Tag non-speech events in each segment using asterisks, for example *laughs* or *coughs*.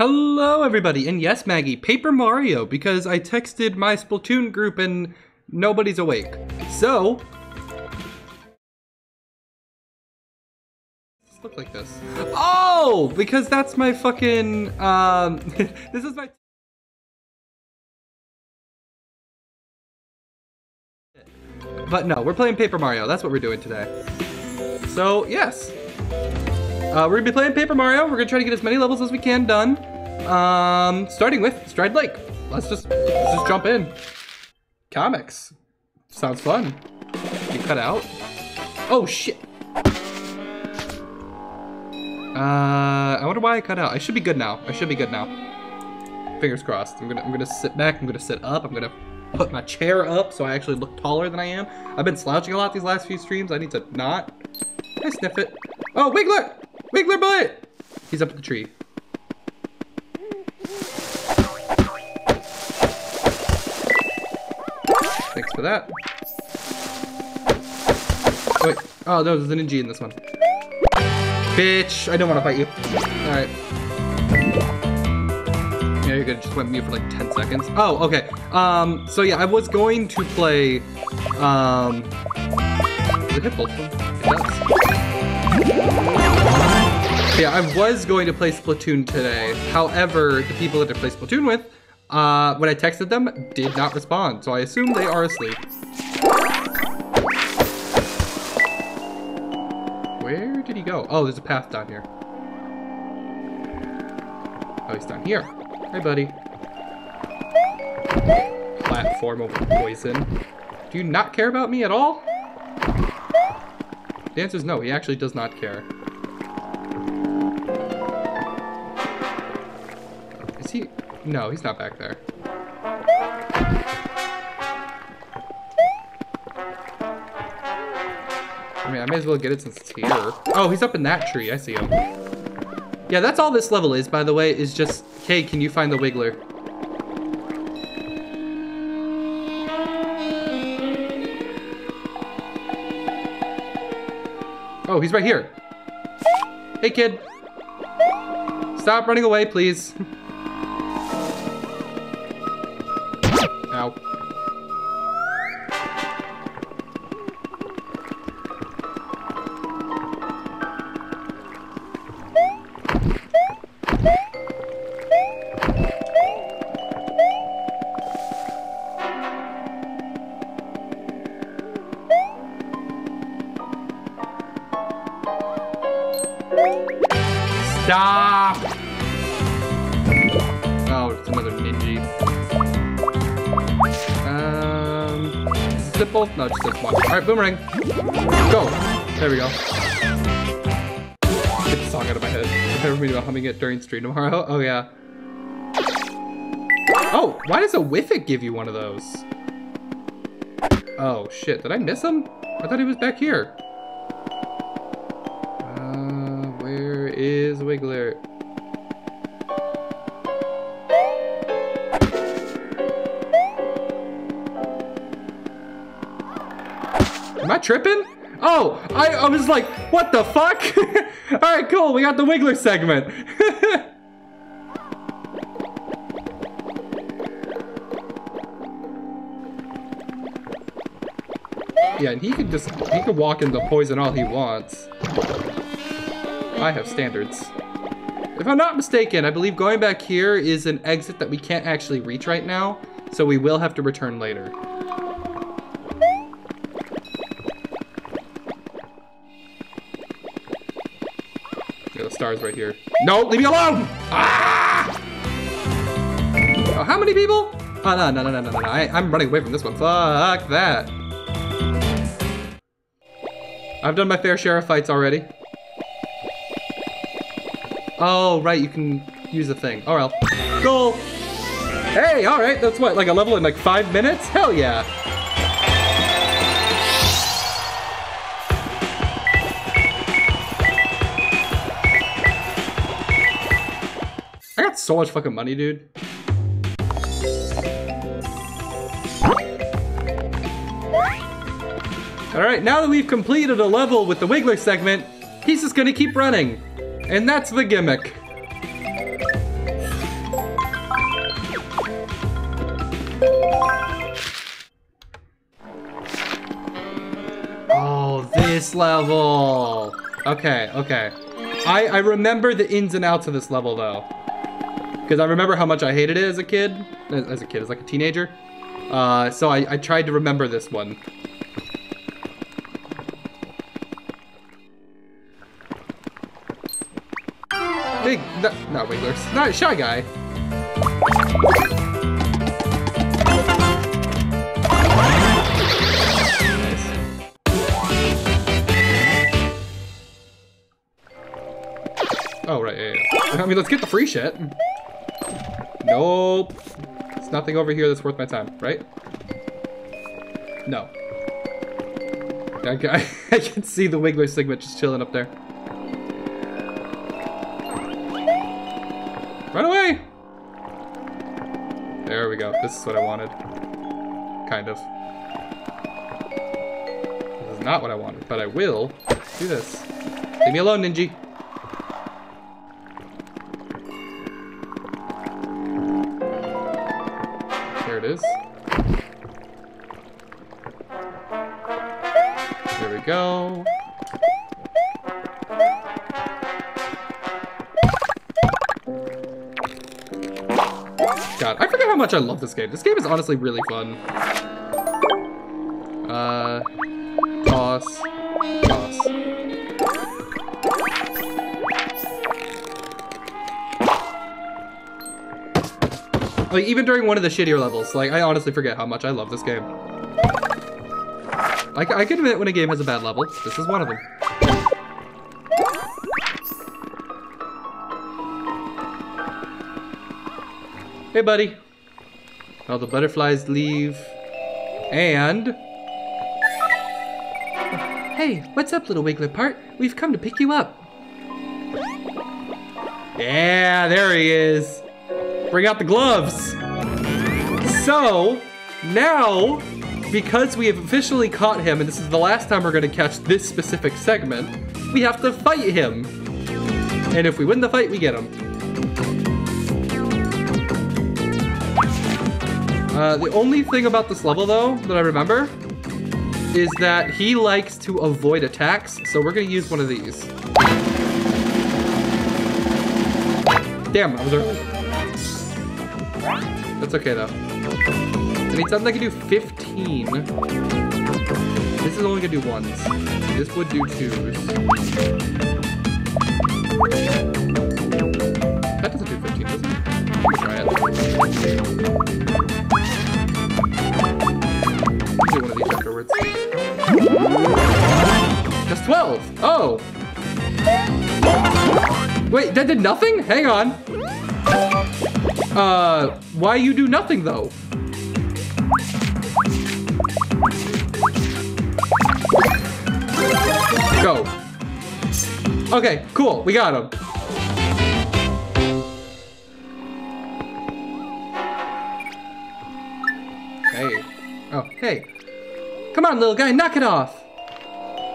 Hello, everybody, and yes, Maggie, Paper Mario, because I texted my Splatoon group and nobody's awake. So, look like this. Oh, because that's my fucking, um, *laughs* this is my. But no, we're playing Paper Mario. That's what we're doing today. So, yes. Uh, we're gonna be playing Paper Mario. We're gonna try to get as many levels as we can done. Um, starting with Strike Lake. Let's just let's just jump in. Comics. Sounds fun. You cut out. Oh shit. Uh, I wonder why I cut out. I should be good now. I should be good now. Fingers crossed. I'm gonna I'm gonna sit back. I'm gonna sit up. I'm gonna put my chair up so I actually look taller than I am. I've been slouching a lot these last few streams. I need to not. I sniff it. Oh, Wiggler! Wiggler butt! He's up at the tree. Thanks for that. Wait. Oh, no, there's an NG in this one. Bitch, I don't want to fight you. Alright. Yeah, you're gonna Just went mute for like 10 seconds. Oh, okay. Um, so yeah, I was going to play, um... Does it both of them? It does. Yeah, I was going to play Splatoon today. However, the people that I play Splatoon with, uh, when I texted them, did not respond. So I assume they are asleep. Where did he go? Oh, there's a path down here. Oh, he's down here. Hey, buddy. Platform of poison. Do you not care about me at all? The answer is no, he actually does not care. Is he? No, he's not back there. I mean, I may as well get it since it's here. Oh, he's up in that tree. I see him. Yeah, that's all this level is, by the way, is just, hey, can you find the Wiggler? Oh, he's right here. Hey, kid. Stop running away, please. *laughs* tomorrow? *laughs* Oh yeah. Oh, why does a whiff it give you one of those? Oh shit, did I miss him? I thought he was back here. Uh, where is Wiggler? Am I tripping? Oh, I, I was like, what the fuck? *laughs* All right, cool. We got the Wiggler segment. *laughs* he can just, he can walk into poison all he wants. I have standards. If I'm not mistaken, I believe going back here is an exit that we can't actually reach right now, so we will have to return later. Yeah, the star's right here. No, leave me alone! Ah! Oh, how many people? Oh, no, no, no, no, no, no. I, I'm running away from this one. Fuck that. I've done my fair share of fights already. Oh, right, you can use the thing. All right. Goal! Hey, alright, that's what, like a level in like five minutes? Hell yeah! I got so much fucking money, dude. All right, now that we've completed a level with the Wiggler segment, he's just gonna keep running. And that's the gimmick. Oh, this level. Okay, okay. I, I remember the ins and outs of this level though. Because I remember how much I hated it as a kid. As, a kid, as like a teenager. Uh, so I, I tried to remember this one. Big, no, not Wigglers, not Shy Guy. Oh, right, yeah, yeah. I mean, let's get the free shit. Nope. There's nothing over here that's worth my time, right? No. I, I, *laughs* can see the Wiggler segment just chilling up there. Run away! There we go. This is what I wanted. Kind of. This is not what I wanted, but I will do this. Leave me alone, Ninja. Love this game. This game is honestly really fun. Uh, toss, toss. Like, even during one of the shittier levels, like, I honestly forget how much I love this game. I, I can admit when a game has a bad level. This is one of them. Hey, buddy. All the butterflies leave. And... Hey, what's up, little Wiggler part? We've come to pick you up. Yeah, there he is. Bring out the gloves. So, now, because we have officially caught him, and this is the last time we're going to catch this specific segment, we have to fight him. And if we win the fight, we get him. Uh, the only thing about this level, though, that I remember, is that he likes to avoid attacks, so we're to use one of these. Damn, I was early. That's okay, though. I mean, something I can do 15. This is only gonna do ones. This would do twos. That doesn't do 15, does it? Let try it. Afterwards. That's 12! Oh! Wait, that did nothing? Hang on. Uh, why you do nothing though? Go. Okay, cool. We got him. Come on, little guy, knock it off.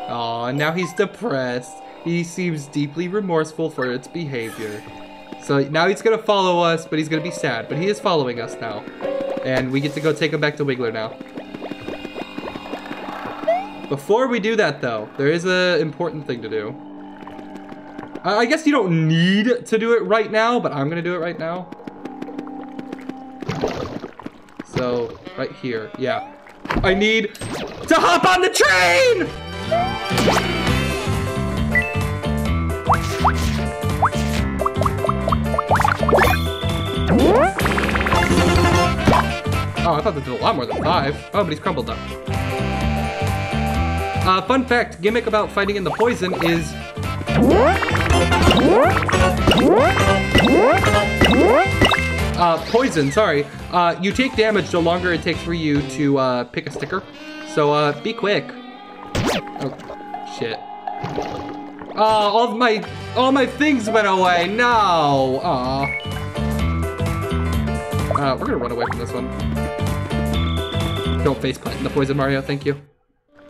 Oh, now he's depressed. He seems deeply remorseful for its behavior. So now he's gonna follow us, but he's gonna be sad. But he is following us now. And we get to go take him back to Wiggler now. Before we do that though, there is an important thing to do. I guess you don't need to do it right now, but I'm gonna do it right now. So, right here, yeah. I need to hop on the train! Oh, I thought that did a lot more than five. Oh, but he's crumbled up. Uh, fun fact, gimmick about fighting in the poison is... Uh, poison, sorry. Uh, you take damage the longer it takes for you to, uh, pick a sticker. So, uh, be quick. Oh, shit. Oh, all my, all my things went away. No. Aw. Uh, we're gonna run away from this one. Don't faceplant in the poison, Mario. Thank you.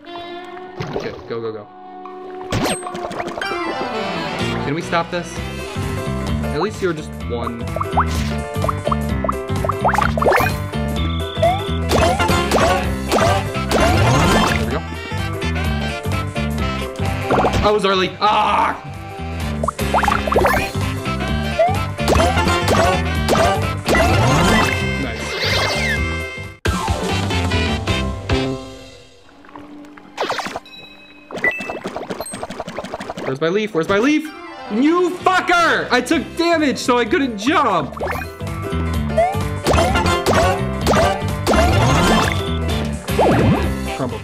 Okay, go, go, go. Can we stop this? At least you're just one. I was early. Ah! Where's my leaf? Where's my leaf? You fucker! I took damage, so I couldn't jump. Crumble.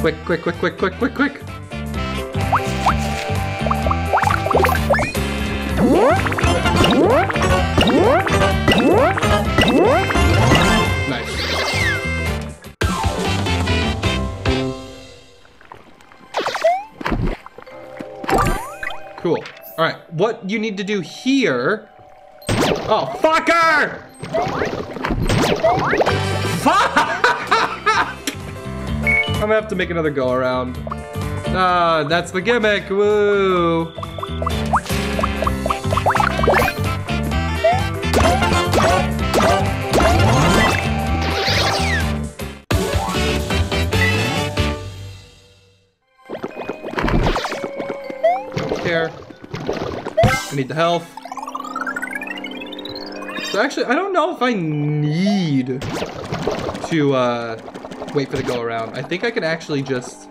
Quick, quick, quick, quick, quick, quick, quick. What you need to do here... Oh, fucker! Fuck! *laughs* I'm gonna have to make another go around. Ah, that's the gimmick, woo! I need the health. So actually, I don't know if I need to uh, wait for the go around. I think I can actually just...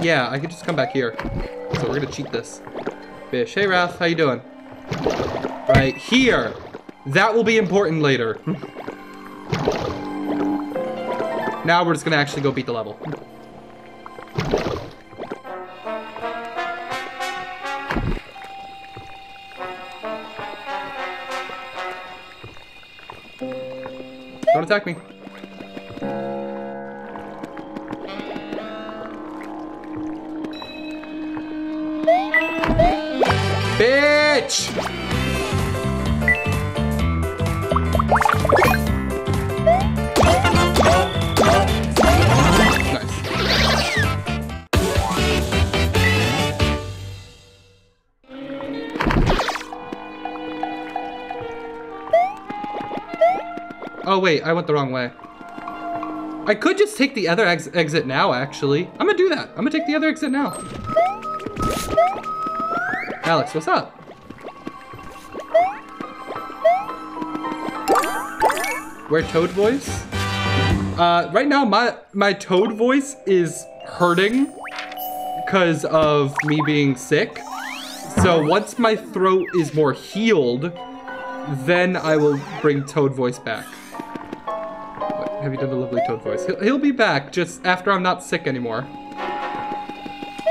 Yeah, I could just come back here. So we're gonna cheat this. Fish. Hey, Wrath, how you doing? Right here. That will be important later. *laughs* now we're just gonna actually go beat the level. Don't attack me. Bitch! Oh wait, I went the wrong way. I could just take the other ex exit now, actually. I'm gonna do that. I'm gonna take the other exit now. Alex, what's up? Where Toad voice? Uh, right now, my, my Toad voice is hurting because of me being sick. So once my throat is more healed, then I will bring Toad voice back. Have you done the lovely Toad voice? He'll, he'll be back just after I'm not sick anymore.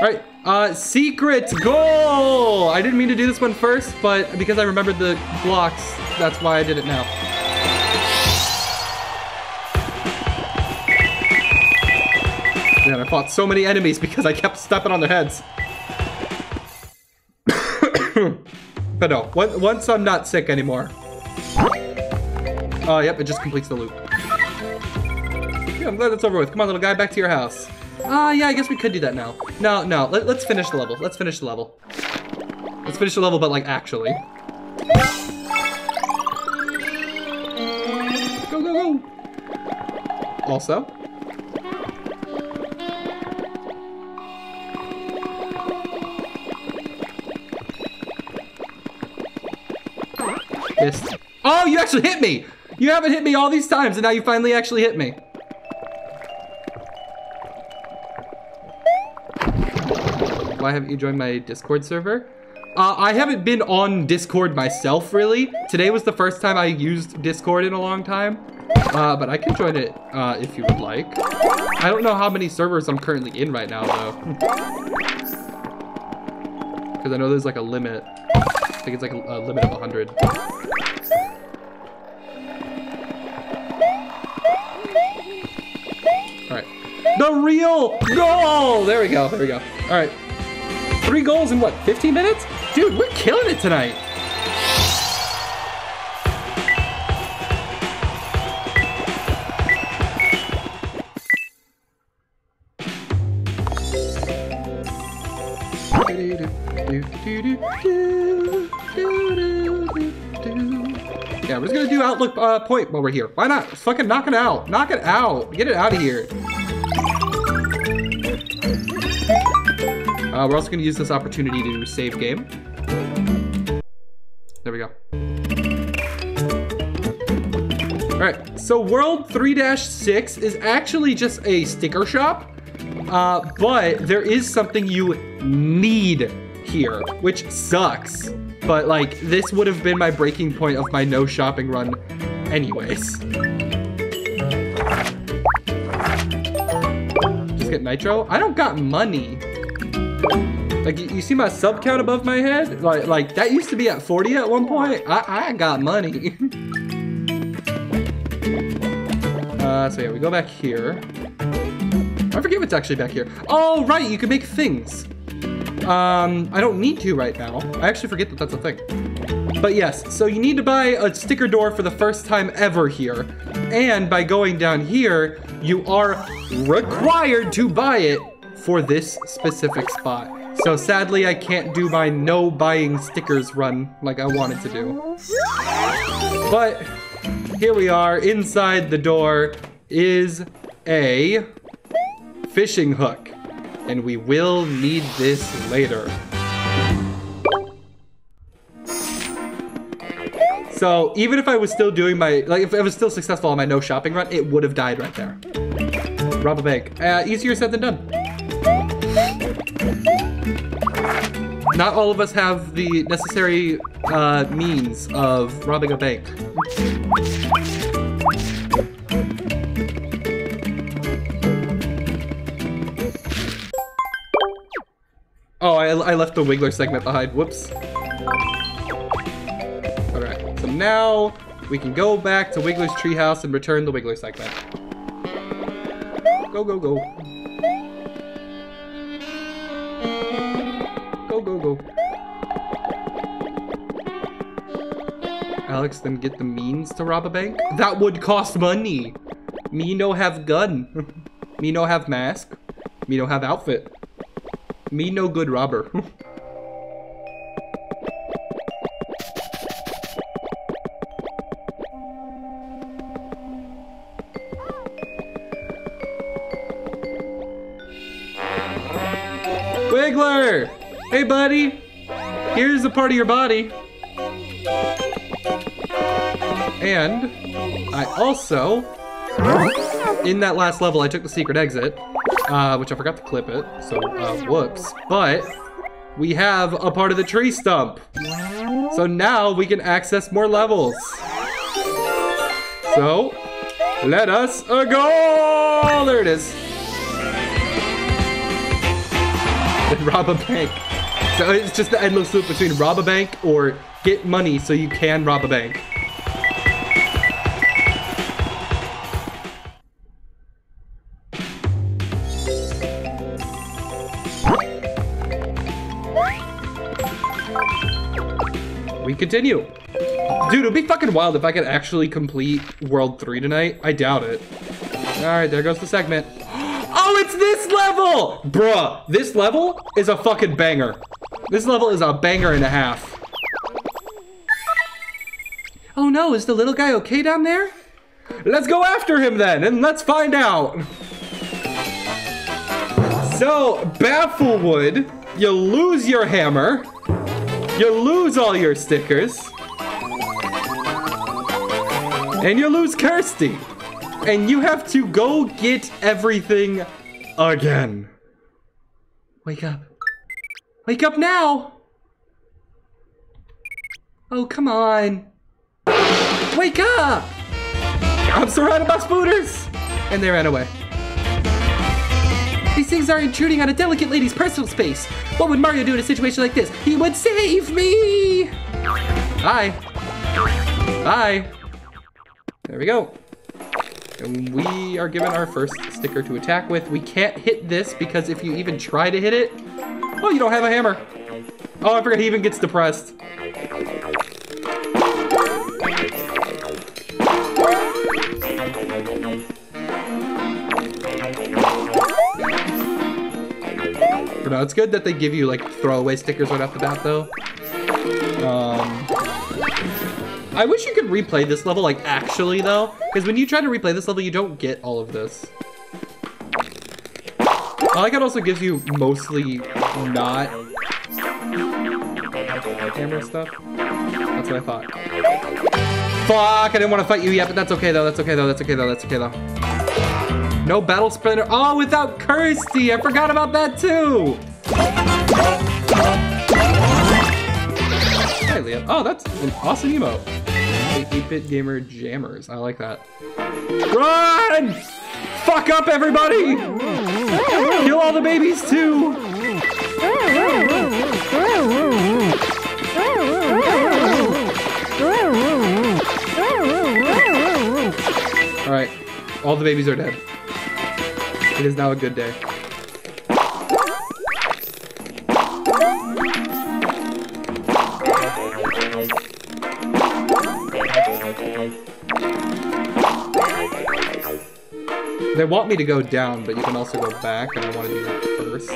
All right, uh, secret goal! I didn't mean to do this one first, but because I remembered the blocks, that's why I did it now. Man, I fought so many enemies because I kept stepping on their heads. *coughs* but no, once I'm not sick anymore. Oh, yep, it just completes the loop. *laughs* I'm glad that's over with. Come on, little guy, back to your house. Ah, uh, yeah, I guess we could do that now. No, no, let, let's finish the level. Let's finish the level. Let's finish the level, but like actually. Go, go, go. Also. Yes. Oh, you actually hit me! You haven't hit me all these times, and now you finally actually hit me. Haven't you joined my Discord server? Uh, I haven't been on Discord myself, really. Today was the first time I used Discord in a long time. Uh, but I can join it uh, if you would like. I don't know how many servers I'm currently in right now, though. *laughs* Because I know there's like a limit. I think it's like a, a limit of 100. Alright. The real goal! There we go, there we go. Alright. Three goals in what, 15 minutes? Dude, we're killing it tonight. Yeah, we're just gonna do outlook uh, point while we're here. Why not? Fucking knock it out. Knock it out. Get it out of here. Uh, we're also gonna use this opportunity to save game. There we go. All right, so World 3-6 is actually just a sticker shop, uh, but there is something you need here, which sucks. But like, this would have been my breaking point of my no shopping run anyways. Just get nitro? I don't got money. Like, you see my sub count above my head? Like, like that used to be at 40 at one point. I, I got money. *laughs* uh, so yeah, we go back here. I forget what's actually back here. Oh, right, you can make things. Um, I don't need to right now. I actually forget that that's a thing. But yes, so you need to buy a sticker door for the first time ever here. And by going down here, you are required to buy it for this specific spot. So sadly, I can't do my no buying stickers run like I wanted to do. But here we are, inside the door is a fishing hook. And we will need this later. So even if I was still doing my, like if I was still successful on my no shopping run, it would have died right there. Rob a bank. Uh, easier said than done. Not all of us have the necessary uh, means of robbing a bank. Oh, I, I left the Wiggler segment behind. Whoops. Alright, so now we can go back to Wiggler's treehouse and return the Wiggler segment. Go, go, go. Go, Alex, then get the means to rob a bank? That would cost money. Me no have gun. *laughs* Me no have mask. Me no have outfit. Me no good robber. *laughs* Wiggler! Hey, buddy! Here's a part of your body. And I also, in that last level, I took the secret exit, uh, which I forgot to clip it, so uh, whoops. But we have a part of the tree stump. So now we can access more levels. So, let us go! There it is. *laughs* Rob a bank. So it's just the endless loop between rob a bank or get money so you can rob a bank. We continue. Dude, it'd be fucking wild if I could actually complete World 3 tonight. I doubt it. Alright, there goes the segment. *gasps* Oh, it's this level! Bruh, this level is a fucking banger. This level is a banger and a half. Oh no, is the little guy okay down there? Let's go after him then, and let's find out. So, Bafflewood, you lose your hammer. You lose all your stickers. And you lose Kersti. And you have to go get everything again. Wake up. Wake up now! Oh, come on. Wake up! I'm surrounded by spooters! And they ran away. These things are intruding on a delicate lady's personal space. What would Mario do in a situation like this? He would save me! Bye. Bye. There we go. And we are given our first sticker to attack with. We can't hit this because if you even try to hit it, oh, you don't have a hammer. Oh, I forgot he even gets depressed. No, it's good that they give you like throwaway stickers right off the bat though. Um, I wish you could replay this level, like, actually, though. Because when you try to replay this level, you don't get all of this. I like it also gives you mostly not camera stuff. That's what I thought. Fuck, I didn't want to fight you yet, but that's okay though, that's okay though, that's okay though, that's okay though. No battle spinner. Oh, without Kersti, I forgot about that too. Hi. Oh, that's an awesome emote. 8-bit gamer jammers. I like that. Run! Fuck up, everybody! Kill all the babies too! Alright, all the babies are dead. It is now a good day. They want me to go down, but you can also go back, and I want to do that first.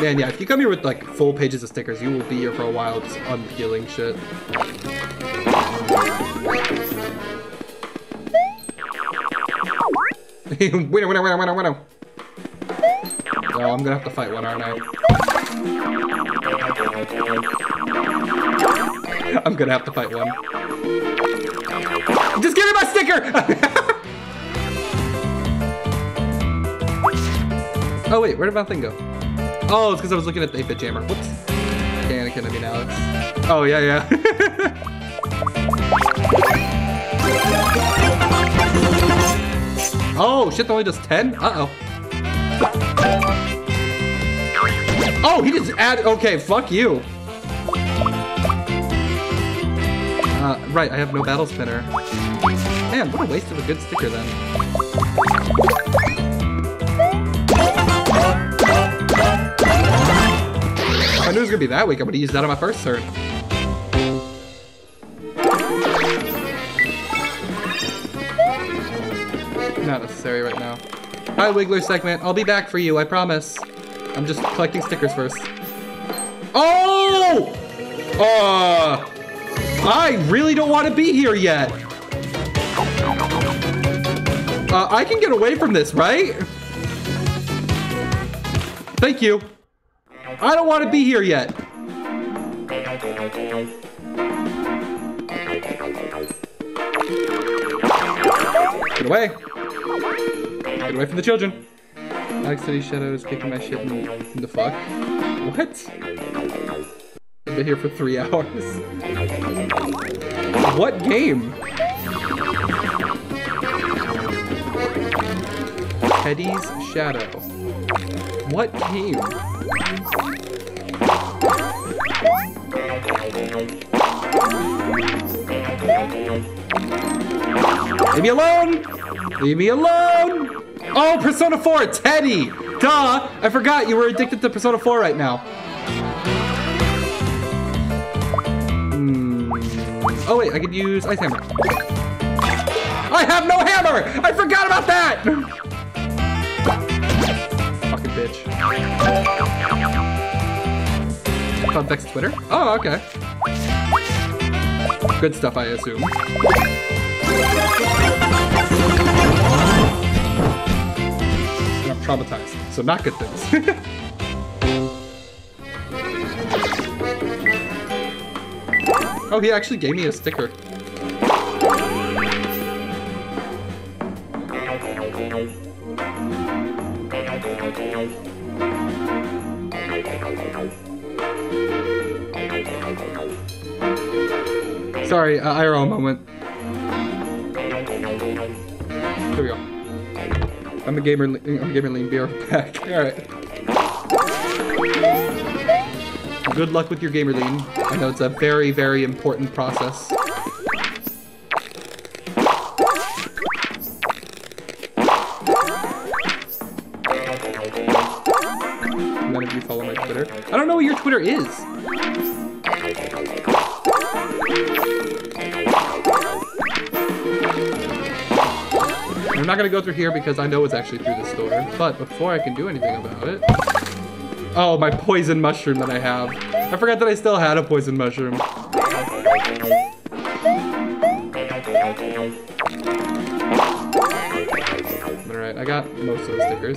Man, yeah, if you come here with like full pages of stickers, you will be here for a while just unpeeling shit. *laughs* winner, winner, winner, winner, winner. Oh, I'm gonna have to fight one, aren't I? I'm gonna have to fight one. Just give me my sticker! *laughs* oh wait, where did my thing go? Oh, it's because I was looking at the 8-bit jammer. Whoops. Anakin, I mean Alex. Oh, yeah, yeah. *laughs* oh, shit, that only does 10? Uh-oh. Oh, he just added, okay, fuck you. Uh, right, I have no battle spinner. Man, what a waste of a good sticker then. I knew it was gonna be that weak, I would've used that on my first turn. Hi, Wiggler segment. I'll be back for you, I promise. I'm just collecting stickers first. Oh! Uh, I really don't want to be here yet. Uh, I can get away from this, right? Thank you. I don't want to be here yet. Get away. Get away from the children. Alex City Shadow is kicking my shit in, in the fuck. What? I've been here for three *laughs* hours. What game? Teddy's Shadow. What game? Leave me alone! Leave me alone! Oh, Persona 4, Teddy! Duh! I forgot you were addicted to Persona 4 right now. Hmm. Oh wait, I could use Ice Hammer. I have no hammer! I forgot about that! Fucking bitch. Context Twitter? Oh, okay. Good stuff, I assume. Traumatized, so not good things. *laughs* oh, he actually gave me a sticker. Sorry, uh, IRL moment. I'm a gamer. I'm a gamer. Lean. Be right back. *laughs* All right. Good luck with your gamer lean. I know it's a very, very important process. None of you follow my Twitter. I don't know what your Twitter is. Not gonna go through here because I know it's actually through the store. But before I can do anything about it... Oh, my poison mushroom that I have. I forgot that I still had a poison mushroom. Alright, I got most of the stickers.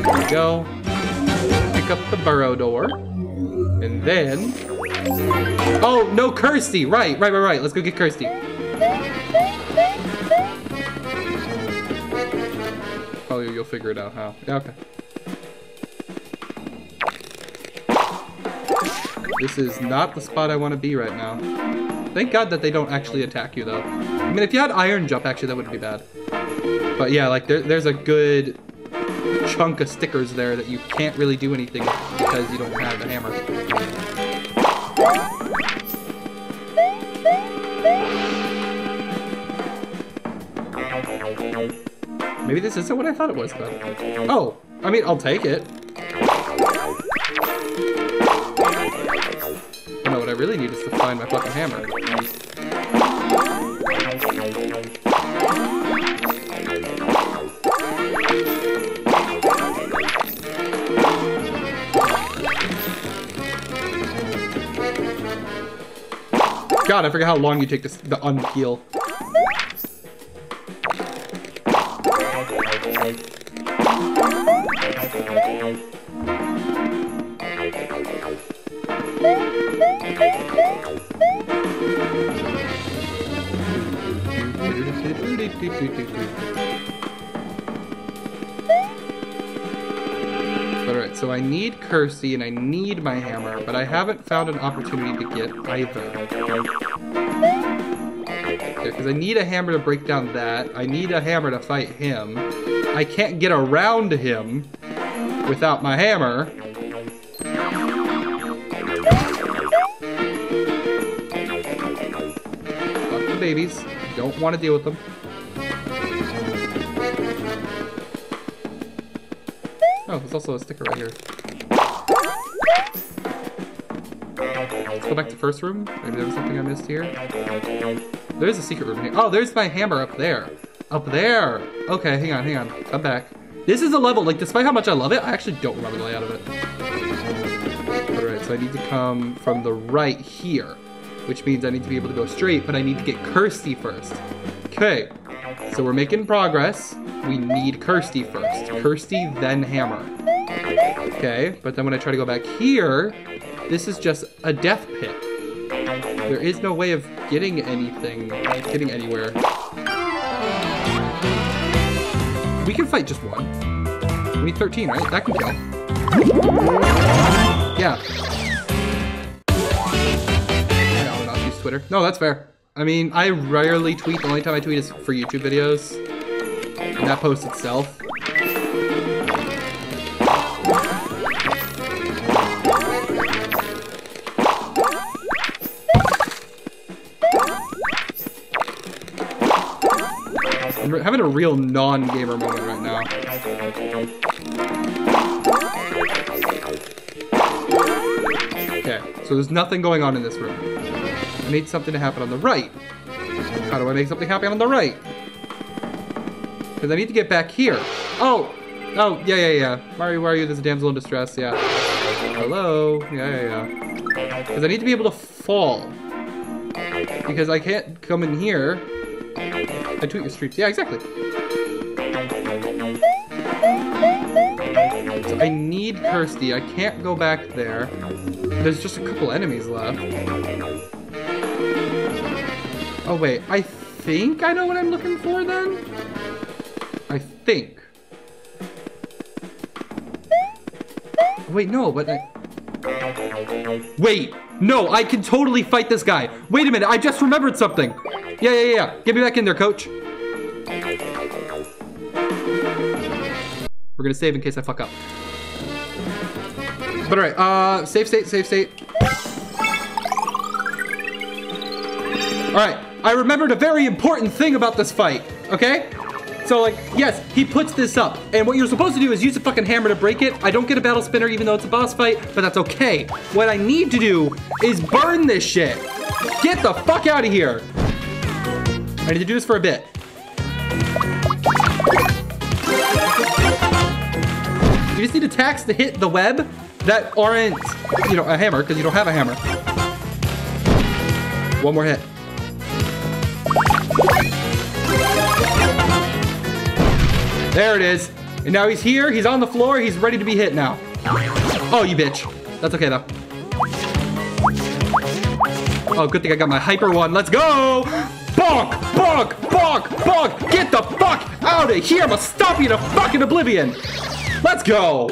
There we go. Pick up the burrow door. And then... Oh, no, Kersti! Right, right, right, right. Let's go get Kersti. Oh, you'll figure it out how. Yeah, okay. This is not the spot I want to be right now. Thank God that they don't actually attack you, though. I mean, if you had Iron Jump, actually, that wouldn't be bad. But yeah, like, there, there's a good chunk of stickers there that you can't really do anything because you don't have the hammer. Maybe this isn't what I thought it was, but... Oh, I mean, I'll take it. No, what I really need is to find my fucking hammer. God, I forget how long you take this the unpeel. Kersti and I need my hammer, but I haven't found an opportunity to get either. Because I need a hammer to break down that. I need a hammer to fight him. I can't get around him without my hammer. Fuck the babies. Don't want to deal with them. Oh, there's also a sticker right here. Go back to first room. Maybe there was something I missed here. There's a secret room here. Oh, there's my hammer up there. Up there. Okay, hang on, hang on. I'm back. This is a level, like, despite how much I love it, I actually don't remember the layout of it. Alright, so I need to come from the right here, which means I need to be able to go straight, but I need to get Kersti first. Okay, so we're making progress. We need Kersti first. Kersti, then Hammer. Okay, but then when I try to go back here, this is just a death pit. There is no way of getting anything, getting anywhere. We can fight just one. We need 13, right? That can kill. Yeah. I don't not use Twitter. No, that's fair. I mean, I rarely tweet. The only time I tweet is for YouTube videos. And that post itself. I'm a real non-gamer moment right now. Okay, so there's nothing going on in this room. I need something to happen on the right. How do I make something happen on the right? Because I need to get back here. Oh! Oh, yeah, yeah, yeah. Mario, where are you? There's a damsel in distress, yeah. Hello? Yeah, yeah, yeah. Because I need to be able to fall. Because I can't come in here. I tweet your streets. Yeah, exactly. So I need Kersti. I can't go back there. There's just a couple enemies left. Oh, wait. I think I know what I'm looking for then? I think. Wait, no, but I... Wait! No, I can totally fight this guy. Wait a minute, I just remembered something. Yeah, yeah, yeah. Get me back in there, coach. We're gonna save in case I fuck up. But alright, uh, safe state, safe state. Alright, I remembered a very important thing about this fight, okay? So like, yes, he puts this up. And what you're supposed to do is use a fucking hammer to break it. I don't get a battle spinner even though it's a boss fight, but that's okay. What I need to do is burn this shit. Get the fuck out of here. I need to do this for a bit. You just need attacks to hit the web that aren't, you know, a hammer, because you don't have a hammer. One more hit. There it is. And now he's here. He's on the floor. He's ready to be hit now. Oh, you bitch. That's okay, though. Oh, good thing I got my hyper one. Let's go! Bonk! Bonk! Bonk! Bonk! Get the fuck out of here! I'm gonna stop you to fucking oblivion! Let's go!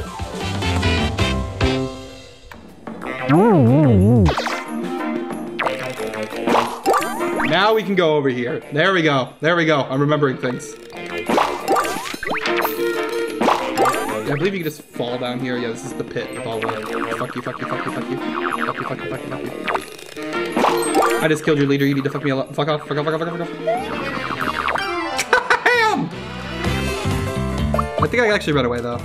Now we can go over here. There we go. There we go. I'm remembering things. I believe you can just fall down here. Yeah, this is the pit with all the fuck you, fuck you, fuck you, fuck you, fuck you, fuck you, fuck you, fuck you. I just killed your leader. You need to fuck me a lot. Fuck off, fuck off, fuck off, fuck off, fuck off. Damn! I think I actually ran away though.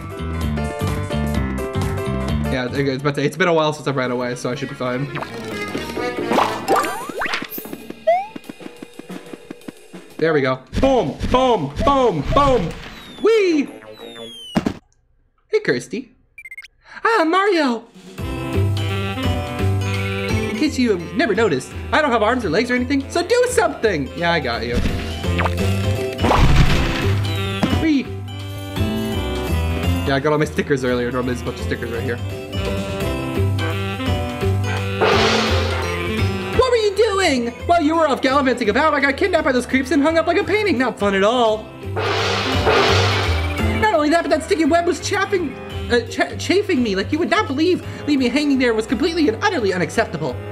Yeah, it's, about to, it's been a while since I ran away, so I should be fine. There we go. Boom, boom, boom, boom. Whee! Hey, Kersti. Ah, Mario! Case you have never noticed, I don't have arms or legs or anything, so do something! Yeah, I got you. Whee! Yeah, I got all my stickers earlier. Normally there's a bunch of stickers right here. What were you doing? While you were off gallivanting about, I got kidnapped by those creeps and hung up like a painting. Not fun at all. Not only that, but that sticky web was chaffing, uh, ch chafing me like you would not believe. Leaving me hanging there was completely and utterly unacceptable. *sighs*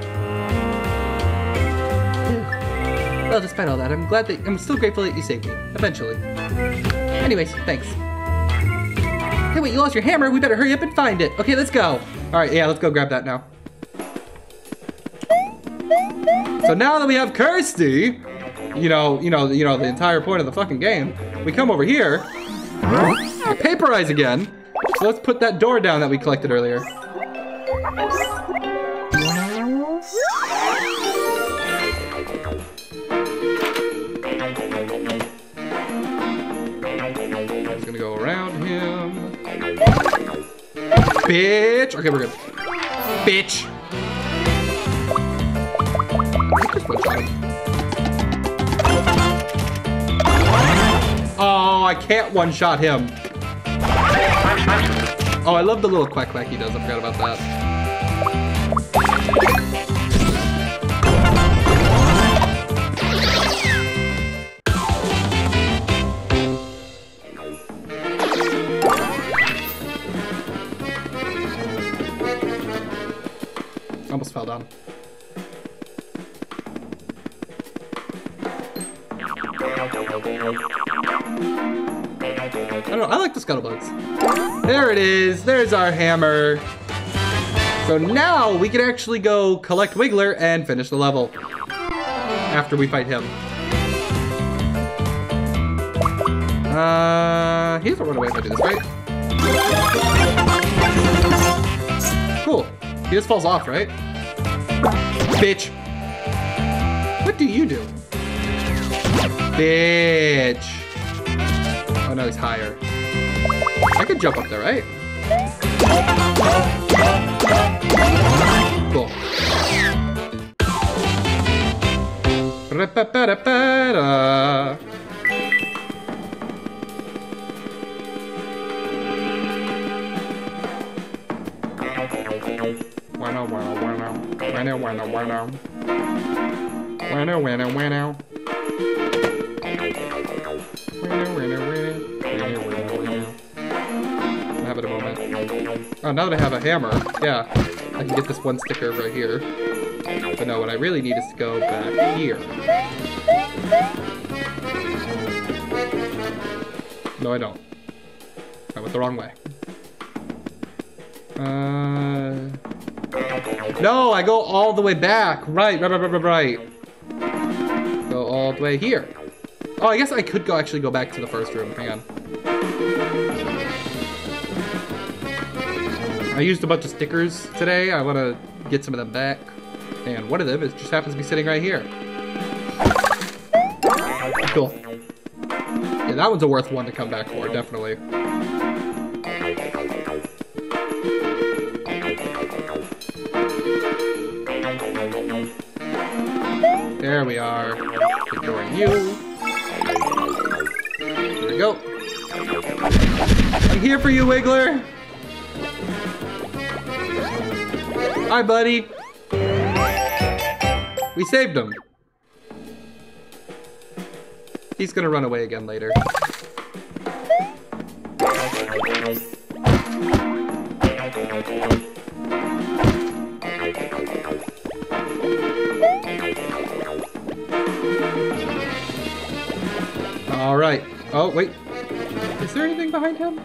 Well, despite all that, I'm glad that I'm still grateful that you saved me. Eventually. Anyways, thanks. Hey, wait, you lost your hammer. We better hurry up and find it. Okay, let's go. All right, yeah, let's go grab that now. So now that we have Kersti, you know, you know, you know, the entire point of the fucking game, we come over here, get paper again. Let's put that door down that we collected earlier. Just gonna go around him. Bitch! Okay, we're good. Bitch! Oh, I can't one-shot him. Oh, I love the little quack quack he does. I forgot about that. Is, there's our hammer. So now we can actually go collect Wiggler and finish the level. After we fight him. Uh, he doesn't run away if I do this, right? Cool. He just falls off, right? Bitch. What do you do? Bitch. Oh no, he's higher. I could jump up there, right? Bon. Wow, wow, wow, wow, wow, wow, wow. Wow, wow, wow, wow. Wow, wow, wow. Oh, now that I have a hammer, yeah, I can get this one sticker right here. But no, what I really need is to go back here. No, I don't. I went the wrong way. Uh... No, I go all the way back. Right, right, right, right, right. Go all the way here. Oh, I guess I could go actually go back to the first room. Hang on. I used a bunch of stickers today. I want to get some of them back. And one of them is just happens to be sitting right here. Cool. Yeah, that one's a worth one to come back for, definitely. There we are. Ignoring you. Here we go. I'm here for you, Wiggler. Hi, buddy. We saved him. He's gonna run away again later. All right. Oh, wait. Is there anything behind him?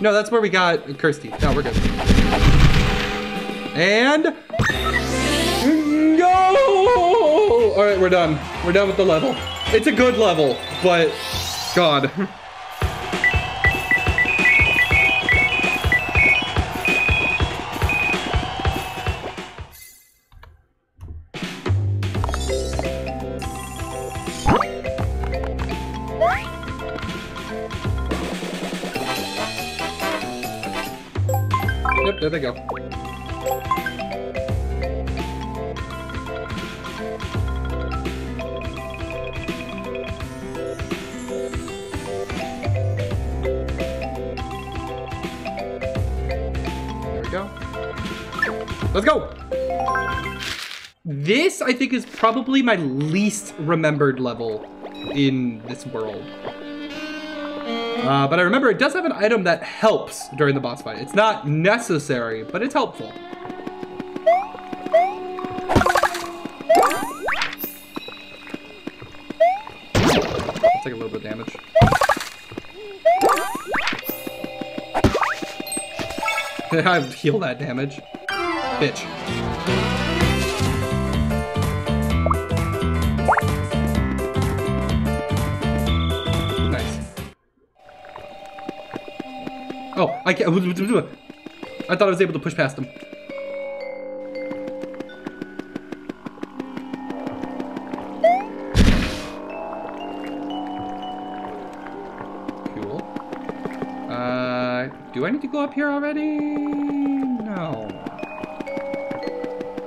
No, that's where we got Kersti. No, we're good. And... No! All right, we're done. We're done with the level. It's a good level, but... God. *laughs* I think, is probably my least remembered level in this world. Uh, but I remember it does have an item that helps during the boss fight. It's not necessary, but it's helpful. Take a little bit of damage. *laughs* I've healed that damage. Bitch. Oh, I can't. I thought I was able to push past him. Cool. Uh, do I need to go up here already? No.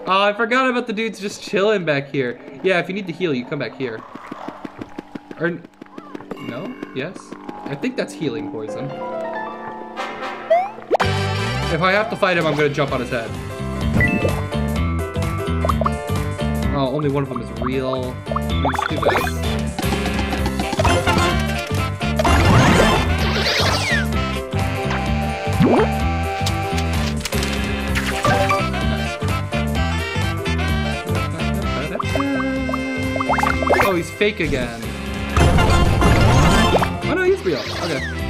Oh, I forgot about the dudes just chilling back here. Yeah, if you need to heal, you come back here. Or, no? Yes? I think that's healing poison. If I have to fight him, I'm gonna jump on his head. Oh, only one of them is real. Oh, he's fake again. Oh no, he's real. Okay.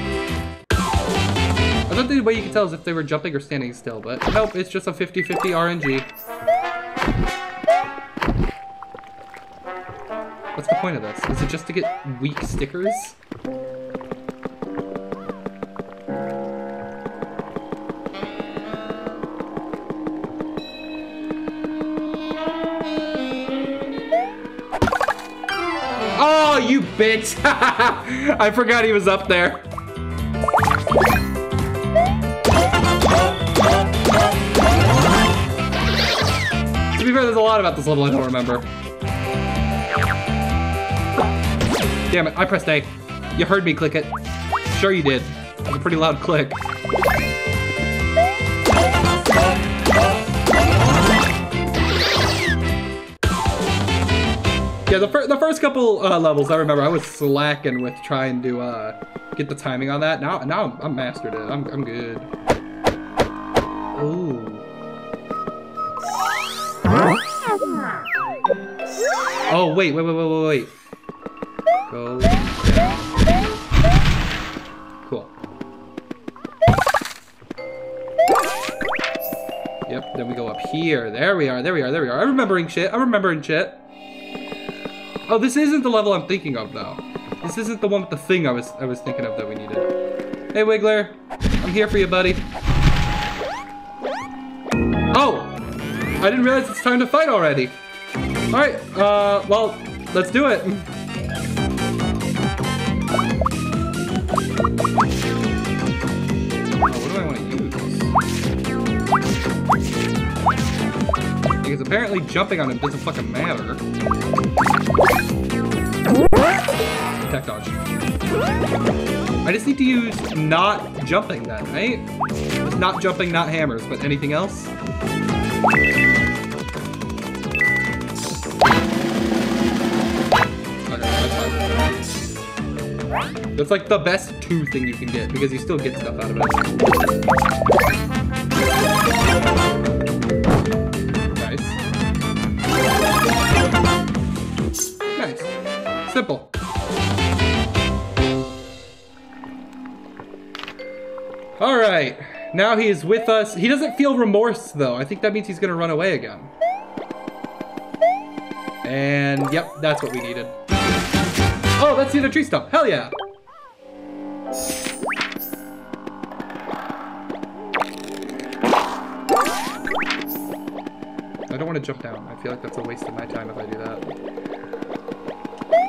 I thought the way you could tell is if they were jumping or standing still, but nope, it's just a 50-50 RNG. What's the point of this? Is it just to get weak stickers? Oh, you bitch! *laughs* I forgot he was up there. Fair, there's a lot about this level I don't remember. Damn it, I pressed A. You heard me click it. Sure you did. It was a pretty loud click. Yeah, the, fir the first couple uh, levels, I remember I was slacking with trying to uh, get the timing on that. Now, now I'm, I'm mastered it. I'm, I'm good. Oh, wait, wait, wait, wait, wait, wait. Go down. Cool. Yep, then we go up here. There we are, there we are, there we are. I'm remembering shit. I'm remembering shit. Oh, this isn't the level I'm thinking of, though. This isn't the one with the thing I was I was thinking of that we needed. Hey, Wiggler. I'm here for you, buddy. Oh! I didn't realize it's time to fight already. Alright, uh, well, let's do it. What do I want to use? I think it's a apparently jumping on him doesn't fucking matter. Tech dodge. I just need to use not jumping then, right? Not jumping, not hammers, but anything else? That's like the best two thing you can get because you still get stuff out of it. Nice. Nice. Simple. All right. Now he is with us. He doesn't feel remorse though. I think that means he's gonna run away again. And yep, that's what we needed. Oh, let's see the tree stump. Hell yeah. I don't want to jump down. I feel like that's a waste of my time if I do that.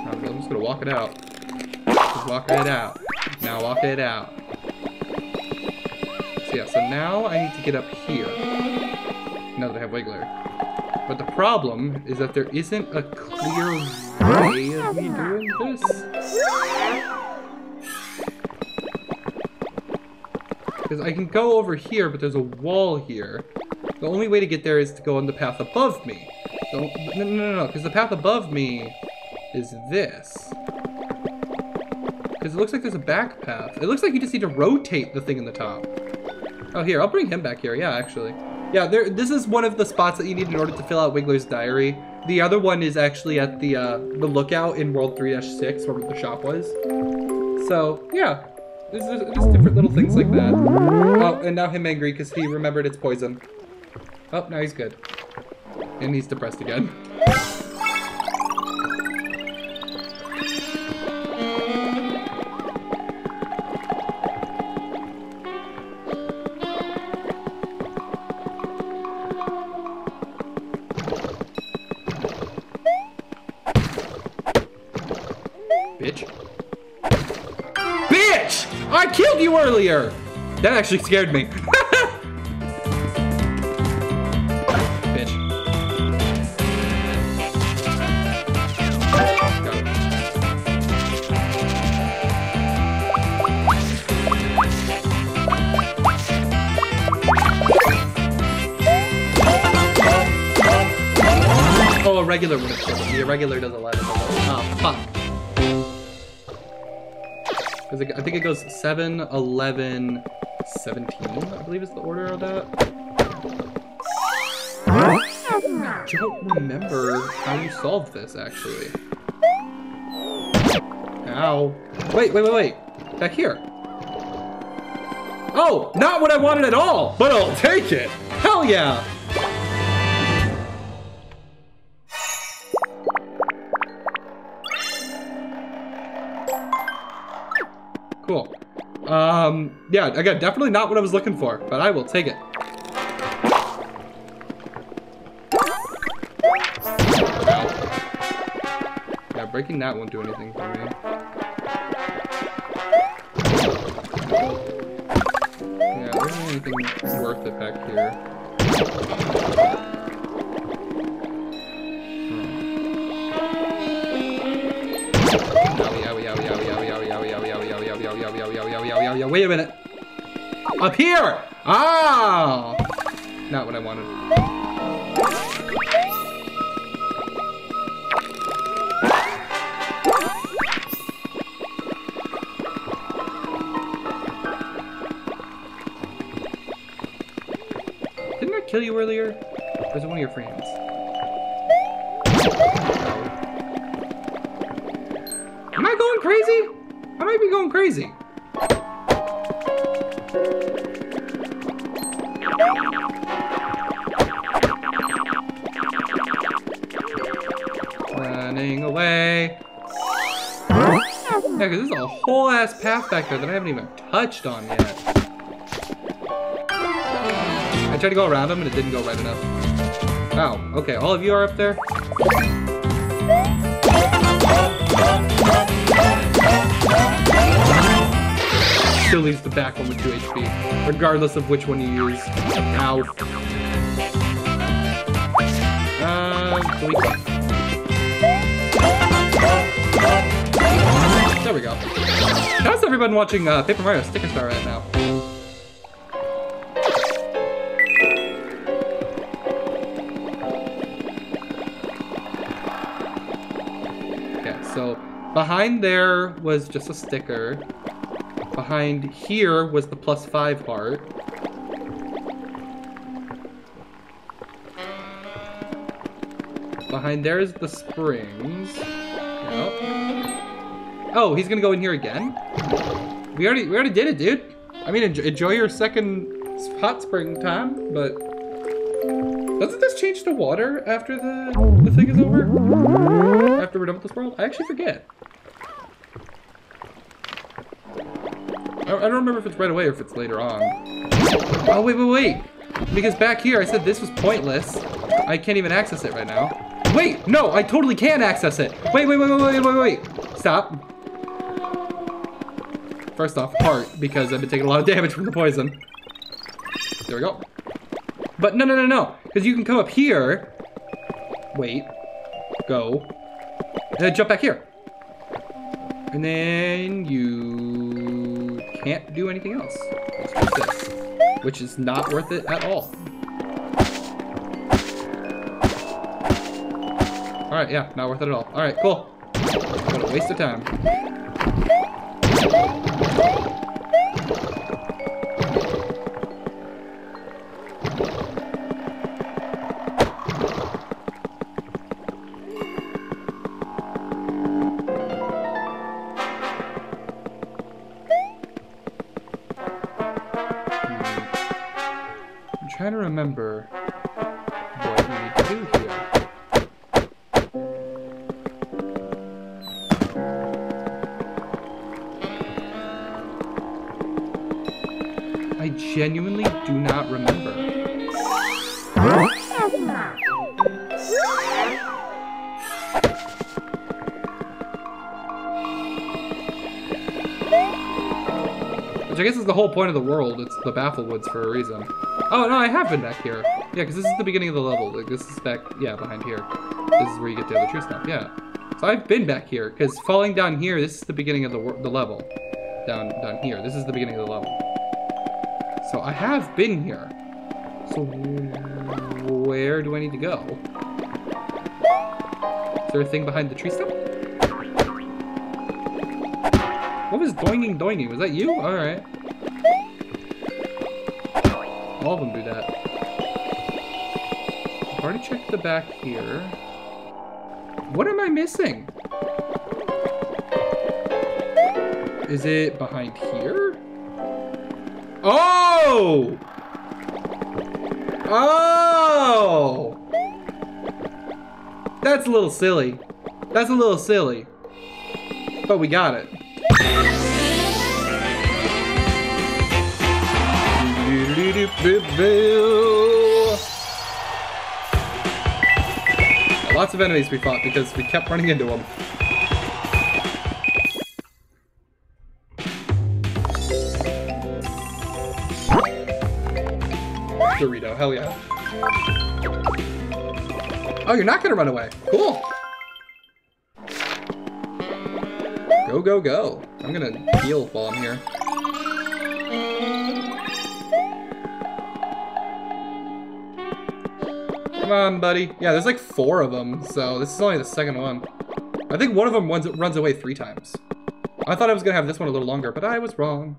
I'm just gonna walk it out. Just walk it out. Now walk it out. So yeah, so now I need to get up here. Now that I have Wiggler. But the problem is that there isn't a clear doing this. Because I can go over here, but there's a wall here. The only way to get there is to go on the path above me. So, no, no, no, no, because the path above me is this. Because it looks like there's a back path. It looks like you just need to rotate the thing in the top. Oh, here, I'll bring him back here. Yeah, actually. Yeah, there. This is one of the spots that you need in order to fill out Wiggler's diary. The other one is actually at the uh, the lookout in World 3-6, where the shop was. So, yeah. There's, different little things like that. Oh, and now him angry because he remembered it's poison. Oh, now he's good. And he's depressed again. Earlier! That actually scared me. *laughs* Bitch. Oh, a regular would have killed him. The irregular does 11. Oh, fuck. Because I think it goes 7, 11, 17, I believe is the order of that. I don't remember how you solved this, actually. Ow. Wait, wait, wait, wait. Back here. Oh, not what I wanted at all, but I'll take it. Hell yeah. Yeah, again, definitely not what I was looking for, but I will take it. Yeah, breaking that won't do anything for me. Yeah, there isn't anything worth it back here. Wait a minute. Up here! Ah! Not what I wanted. Didn't I kill you earlier? Or was it one of your friends? Am I going crazy? I might be going crazy. Running away. Yeah, because there's a whole ass path back there that I haven't even touched on yet. I tried to go around him and it didn't go right enough. Oh, okay, all of you are up there? Still leaves the back one with 2 HP, regardless of which one you use. Ow. Go. There we go. How's everyone watching uh, Paper Mario Sticker Star right now? Okay, so behind there was just a sticker. Behind here was the plus five heart. Behind there is the springs. Yep. Oh, he's gonna go in here again? We already we already did it, dude. I mean, enjoy, enjoy your second hot spring time, but doesn't this change to water after the the thing is over? After we're done with this world? I actually forget. I, don't remember if it's right away or if it's later on. Oh wait, wait, wait! Because back here I said this was pointless. I can't even access it right now. Wait, no, I totally can access it. Wait, wait, wait, wait, wait, wait, wait. Stop. First off, heart, because I've been taking a lot of damage from the poison. There we go. But no, no, no, no. Because you can come up here. Wait. Go. And then jump back here. And then you can't do anything else. This. Which is not worth it at all. Alright, yeah, not worth it at all. Alright, cool. What a waste of time. Point of the world. It's the Bafflewoods for a reason. Oh, no, I have been back here. Yeah, because this is the beginning of the level. Like, this is back, yeah, behind here. This is where you get to the other tree stump, yeah. So I've been back here, because falling down here, this is the beginning of the, the level. Down, down here. This is the beginning of the level. So I have been here. So where do I need to go? Is there a thing behind the tree stump? What was doinging doinging? Was that you? Alright. All of them do that. I've already checked the back here. What am I missing? Is it behind here? Oh! Oh! That's a little silly. That's a little silly. But we got it. Lots of enemies we fought because we kept running into them. Dorito, hell yeah. Oh, you're not gonna run away. Cool. Go, go, go. I'm gonna heal while I'm here. Come on, buddy. Yeah, there's like four of them, so this is only the second one. I think one of them runs, runs away three times. I thought I was gonna have this one a little longer, but I was wrong.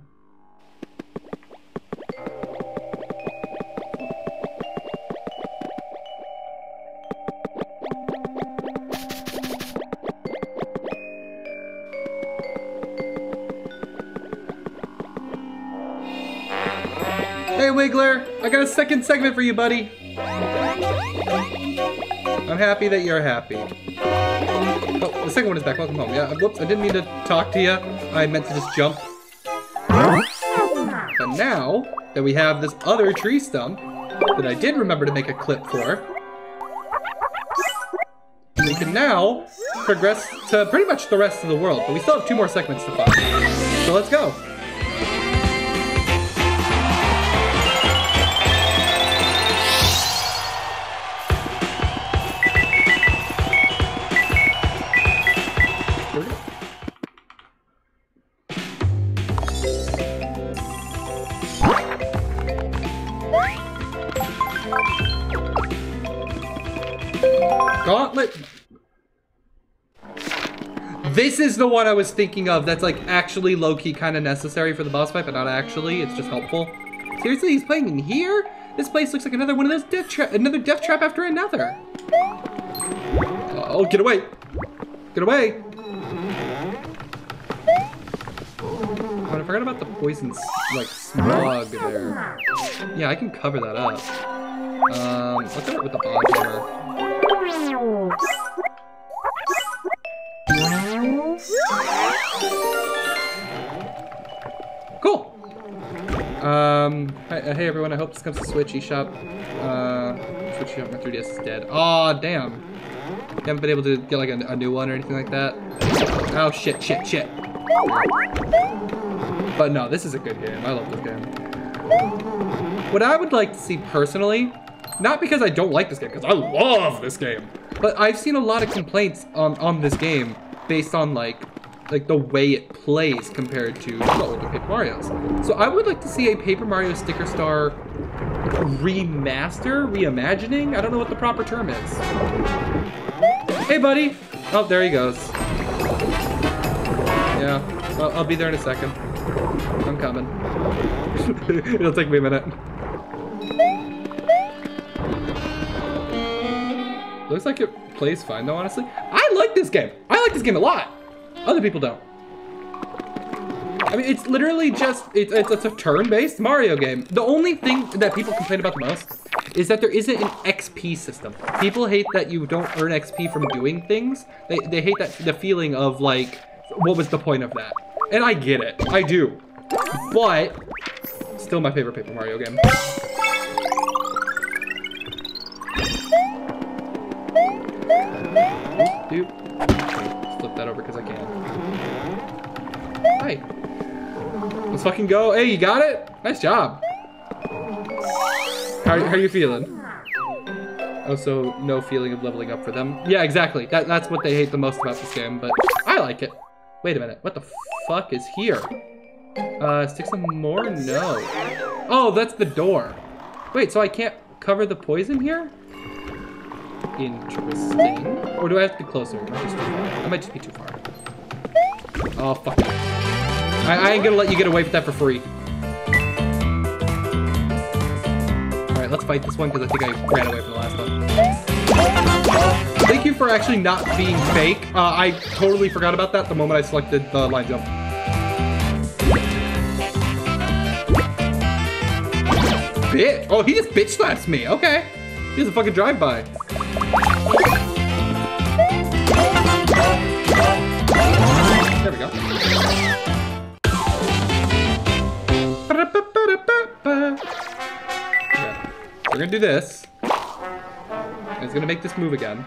Hey, Wiggler! I got a second segment for you, buddy! I'm happy that you're happy. Oh, the second one is back. Welcome home. Yeah, whoops, I didn't mean to talk to you. I meant to just jump. But now that we have this other tree stump that I did remember to make a clip for, we can now progress to pretty much the rest of the world. But we still have two more segments to find. So let's go. The one I was thinking of that's like actually low-key kind of necessary for the boss fight, but not actually. It's just helpful. Seriously, he's playing in here? This place looks like another one of those death trap, another death trap after another. Oh, get away. Get away. Oh, I forgot about the poison, like, smog there. Yeah, I can cover that up. Um, let's do it with the boss. Cool. Um, hi, uh, hey everyone, I hope this comes to Switch eShop. Uh, Switch eShop, my 3DS is dead. Aw, oh, damn. You haven't been able to get like a, a new one or anything like that? Oh, shit, shit, shit. But no, this is a good game. I love this game. What I would like to see personally, not because I don't like this game, because I love this game, but I've seen a lot of complaints on, on this game based on like like the way it plays compared to oh, the older Paper Mario's. So I would like to see a Paper Mario Sticker Star remaster, reimagining. I don't know what the proper term is. Hey, buddy. Oh, there he goes. Yeah, I'll be there in a second. I'm coming. *laughs* It'll take me a minute. Looks like it plays fine though, honestly. I like this game. I like this game a lot. Other people don't. I mean, it's literally just, it's, it's, it's a turn-based Mario game. The only thing that people complain about the most is that there isn't an XP system. People hate that you don't earn XP from doing things. They, they hate that the feeling of like, what was the point of that? And I get it, I do. But, still my favorite Paper Mario game. Dude, flip that over because I can. Hi. Let's fucking go. Hey, you got it? Nice job. How, how are you feeling? Also, no feeling of leveling up for them. Yeah, exactly. That, that's what they hate the most about this game, but I like it. Wait a minute. What the fuck is here? Uh, stick some more? No. Oh, that's the door. Wait, so I can't cover the poison here? Interesting. Or do I have to be closer? I just too far? I might just be too far. Oh, fuck. I, I ain't gonna let you get away with that for free. Alright, let's fight this one because I think I ran away from the last one. Thank you for actually not being fake. Uh, I totally forgot about that the moment I selected the line jump. Bitch. Oh, he just bitch slaps me. Okay. He a fucking drive-by. There we go. Okay. We're gonna do this. It's gonna make this move again.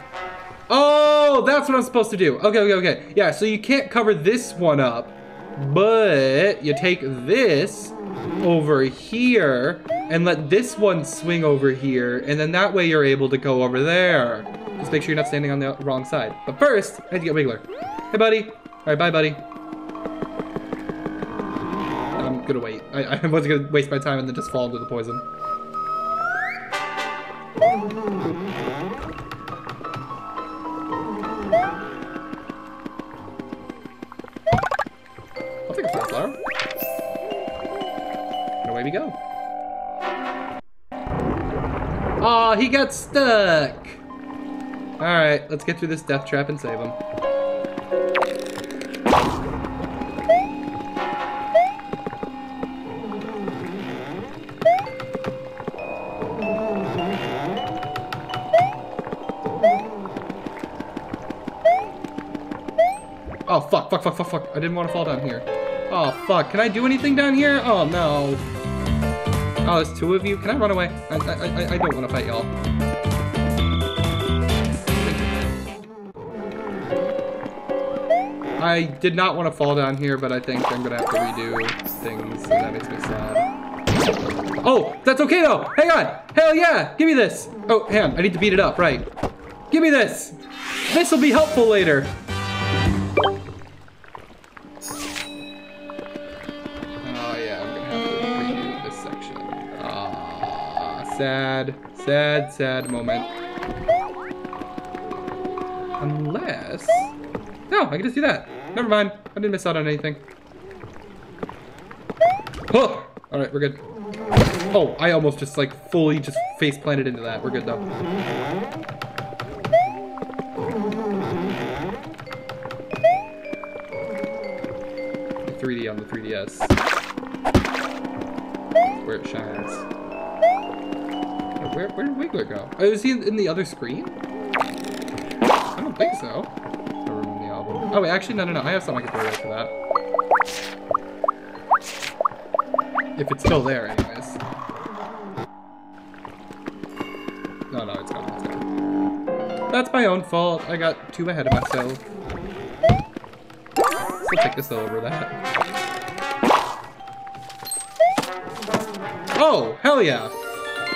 Oh, that's what I'm supposed to do. Okay, okay, okay. Yeah, so you can't cover this one up, but you take this over here and let this one swing over here, and then that way you're able to go over there. Just make sure you're not standing on the wrong side. But first, I need to get Wiggler. Hey, buddy. All right, bye, buddy. I'm gonna wait. I, I wasn't gonna waste my time and then just fall into the poison. And away we go. Aw, oh, he got stuck. All right, let's get through this death trap and save him. Oh, fuck, fuck, fuck, fuck, fuck. I didn't want to fall down here. Oh, fuck. Can I do anything down here? Oh, no. Oh, there's two of you. Can I run away? I, I, I, I don't want to fight y'all. I did not want to fall down here, but I think I'm going to have to redo things, and that makes me sad. Oh, that's okay, though. Hang on. Hell yeah. Give me this. Oh, hang on. I need to beat it up. Right. Give me this. This will be helpful later. Sad, sad, sad moment. Unless... No, I can just do that. Never mind. I didn't miss out on anything. Oh! Alright, we're good. Oh, I almost just like fully just face planted into that. We're good though. The 3D on the 3DS. Where it shines. Where, where did Wiggler go? Oh, is he in the other screen? I don't think so. Oh, wait, actually, no, no, no. I have something I can throw right for that. If it's still there, anyways. No, no, it's gone. It's gone. That's my own fault. I got too ahead of myself. I'll take this over that. Oh, hell yeah.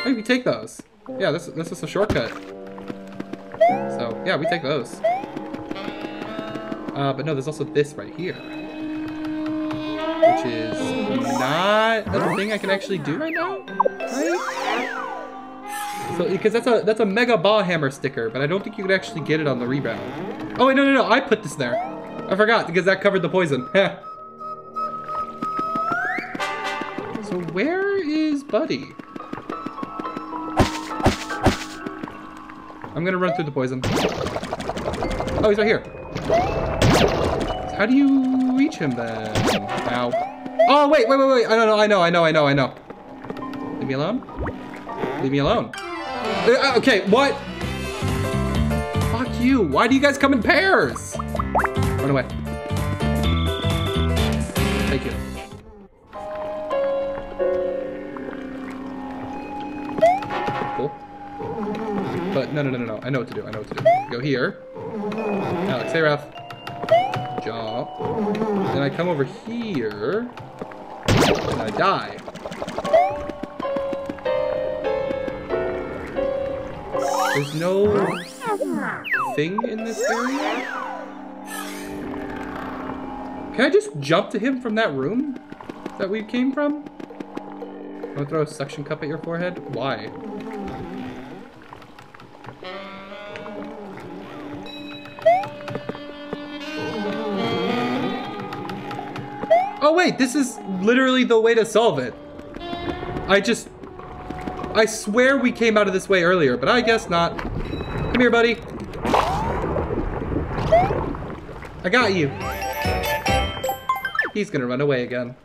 Maybe we take those. Yeah, this, this is a shortcut. So, yeah, we take those. Uh, but no, there's also this right here. Which is not a thing I can actually do right now, right? So, because that's a that's a Mega Ball Hammer sticker, but I don't think you could actually get it on the rebound. Oh, wait, no, no, no, I put this there. I forgot, because that covered the poison. *laughs* so where is Buddy? I'm gonna run through the poison. Oh, he's right here. How do you reach him then? Ow. Oh, wait, wait, wait, wait. I know, I know, I know, I know, I know. Leave me alone. Leave me alone. Uh, okay, what? Fuck you. Why do you guys come in pairs? Run away. Thank you. No, no, no, no, no. I know what to do. I know what to do. Go here. Alex, hey, Ralph. Jump. Then I come over here. And I die. There's no thing in this area? Can I just jump to him from that room that we came from? Want to throw a suction cup at your forehead? Why? Oh wait, this is literally the way to solve it. I just... I swear we came out of this way earlier, but I guess not. Come here, buddy. I got you. He's gonna run away again.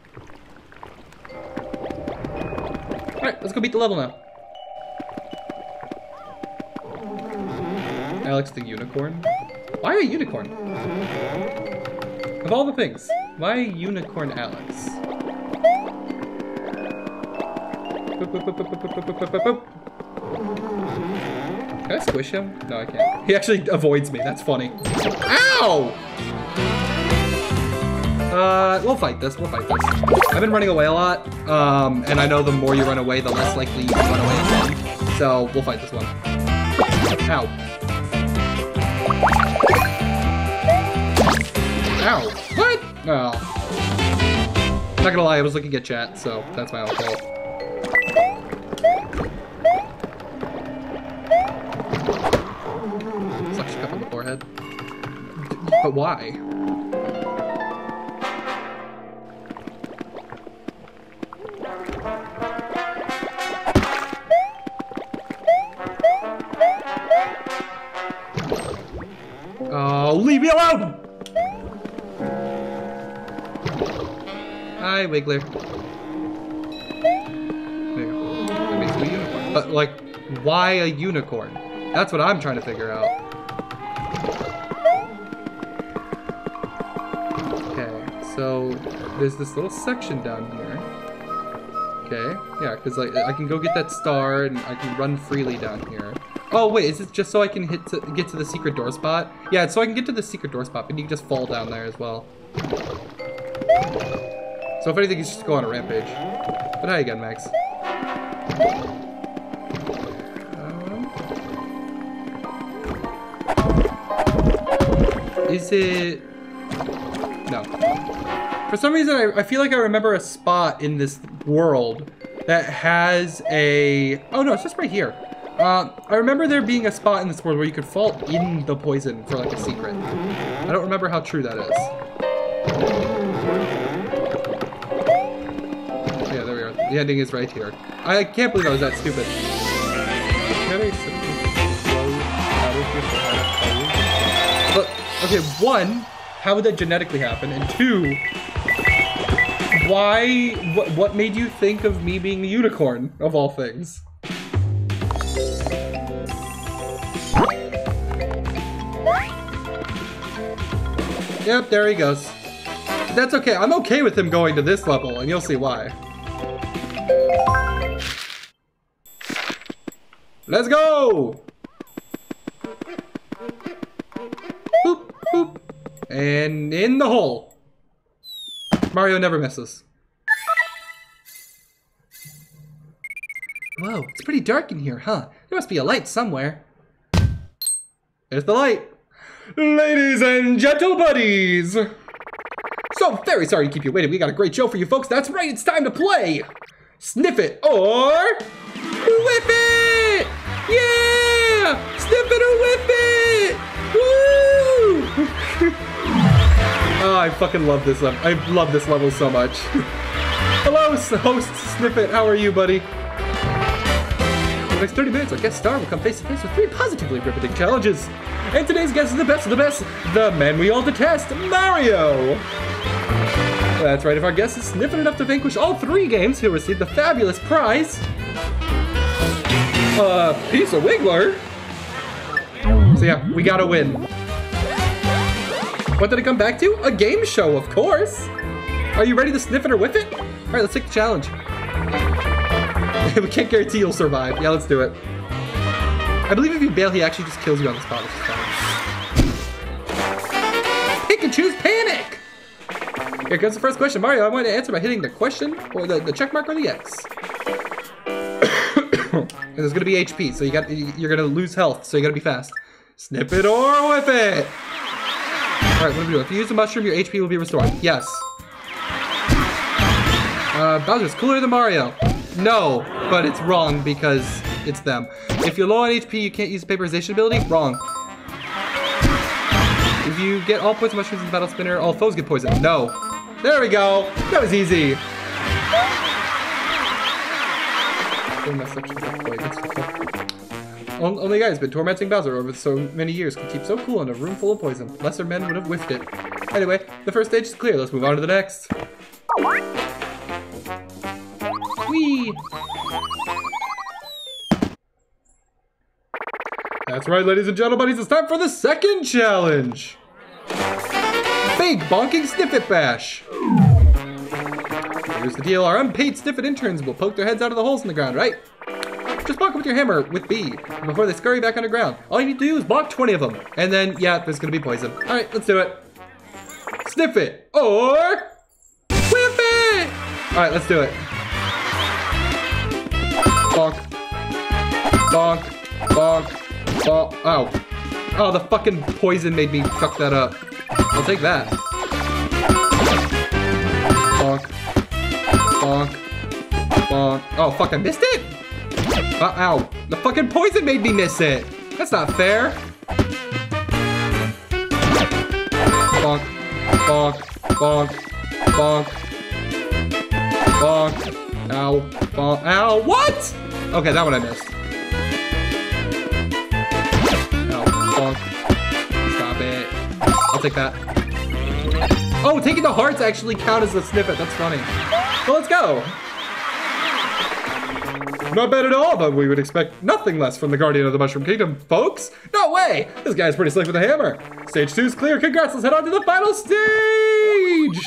Alright, let's go beat the level now. Alex the unicorn? Why a unicorn? Of all the things, why unicorn Alex? Can I squish him? No, I can't. He actually avoids me. That's funny. Ow! Uh, we'll fight this. We'll fight this. I've been running away a lot, um, and I know the more you run away, the less likely you run away again. So we'll fight this one. Ow. Ow. Oh. Not gonna lie, I was looking at chat, so that's my own fault. Suction cup on the forehead. But why? Wiggler. There you go. That makes unicorn. But, like, why a unicorn? That's what I'm trying to figure out. Okay, so there's this little section down here. Okay, yeah, because like I can go get that star and I can run freely down here. Oh, wait, is it just so I can hit to, get to the secret door spot? Yeah, so I can get to the secret door spot, but you can just fall down there as well. So if anything, you just go on a rampage. But hi again, Max. Um, is it... No. For some reason, I, I feel like I remember a spot in this world that has a... Oh, no, it's just right here Uh, I remember there being a spot in this world where you could fall in the poison for like a secret. I don't remember how true that is. The ending is right here. I can't believe I was that stupid. But, okay, one, how would that genetically happen? And two, why, what, what made you think of me being the unicorn, of all things? Yep, there he goes. That's okay. I'm okay with him going to this level, and you'll see why. Let's go! Boop, boop. And in the hole. Mario never misses. Whoa, it's pretty dark in here, huh? There must be a light somewhere. There's the light. Ladies and gentle buddies! So very sorry to keep you waiting. We got a great show for you folks. That's right, it's time to play! Sniff it or Or whip it! Woo! *laughs* oh, I fucking love this level. I love this level so much. *laughs* Hello, host Snifit. How are you, buddy? In the next 30 minutes, our guest star will come face to face with three positively riveting challenges. And today's guest is the best of the best, the man we all detest, Mario! That's right, if our guest is sniffing enough to vanquish all three games, he'll receive the fabulous prize. A piece of Wiggler. So yeah, we gotta win. What did it come back to? A game show, of course. Are you ready to sniff it or whiff it? All right, let's take the challenge. *laughs* we can't guarantee you'll survive. Yeah, let's do it. I believe if you bail, he actually just kills you on the spot, choose panic! Here comes the first question. Mario, I want to answer by hitting the question, or the, the check mark, or the X. *coughs* and there's gonna be HP, so you got you're gonna lose health, so you gotta be fast. Snip it or whip it! Alright, what do we do? If you use a mushroom, your HP will be restored. Yes. Uh, Bowser's cooler than Mario. No, but it's wrong because it's them. If you're low on HP, you can't use paperization ability. Wrong. If you get all poison mushrooms in the battle spinner, all foes get poisoned. No. There we go. That was easy. Only guy has been tormenting Bowser over so many years can keep so cool in a room full of poison. Lesser men would have whiffed it. Anyway, the first stage is clear. Let's move on to the next. Whee! That's right, ladies and gentlemen, it's time for the second challenge! Big Bonking Snifit Bash! Here's the deal, our unpaid Snifit interns will poke their heads out of the holes in the ground, right? Just bonk with your hammer with B before they scurry back underground. All you need to do is bonk 20 of them. And then, yeah, there's gonna be poison. Alright, let's do it. Sniff it! Or... Whip it! Alright, let's do it. Bonk. Bonk. Bonk. Bonk. Oh. Oh, the fucking poison made me fuck that up. I'll take that. Bonk. Bonk. Bonk. Oh, fuck, I missed it? Uh, ow. The fucking poison made me miss it. That's not fair. Bonk. Bonk. Bonk. Bonk. Bonk. Ow. Bonk. Ow. What? Okay, that one I missed. Ow. Bonk. Stop it. I'll take that. Oh, taking the hearts actually count as a snippet. That's funny. Well, let's go. Not bad at all, but we would expect nothing less from the Guardian of the Mushroom Kingdom, folks. No way! This guy's pretty slick with a hammer. Stage two is clear. Congrats, let's head on to the final stage!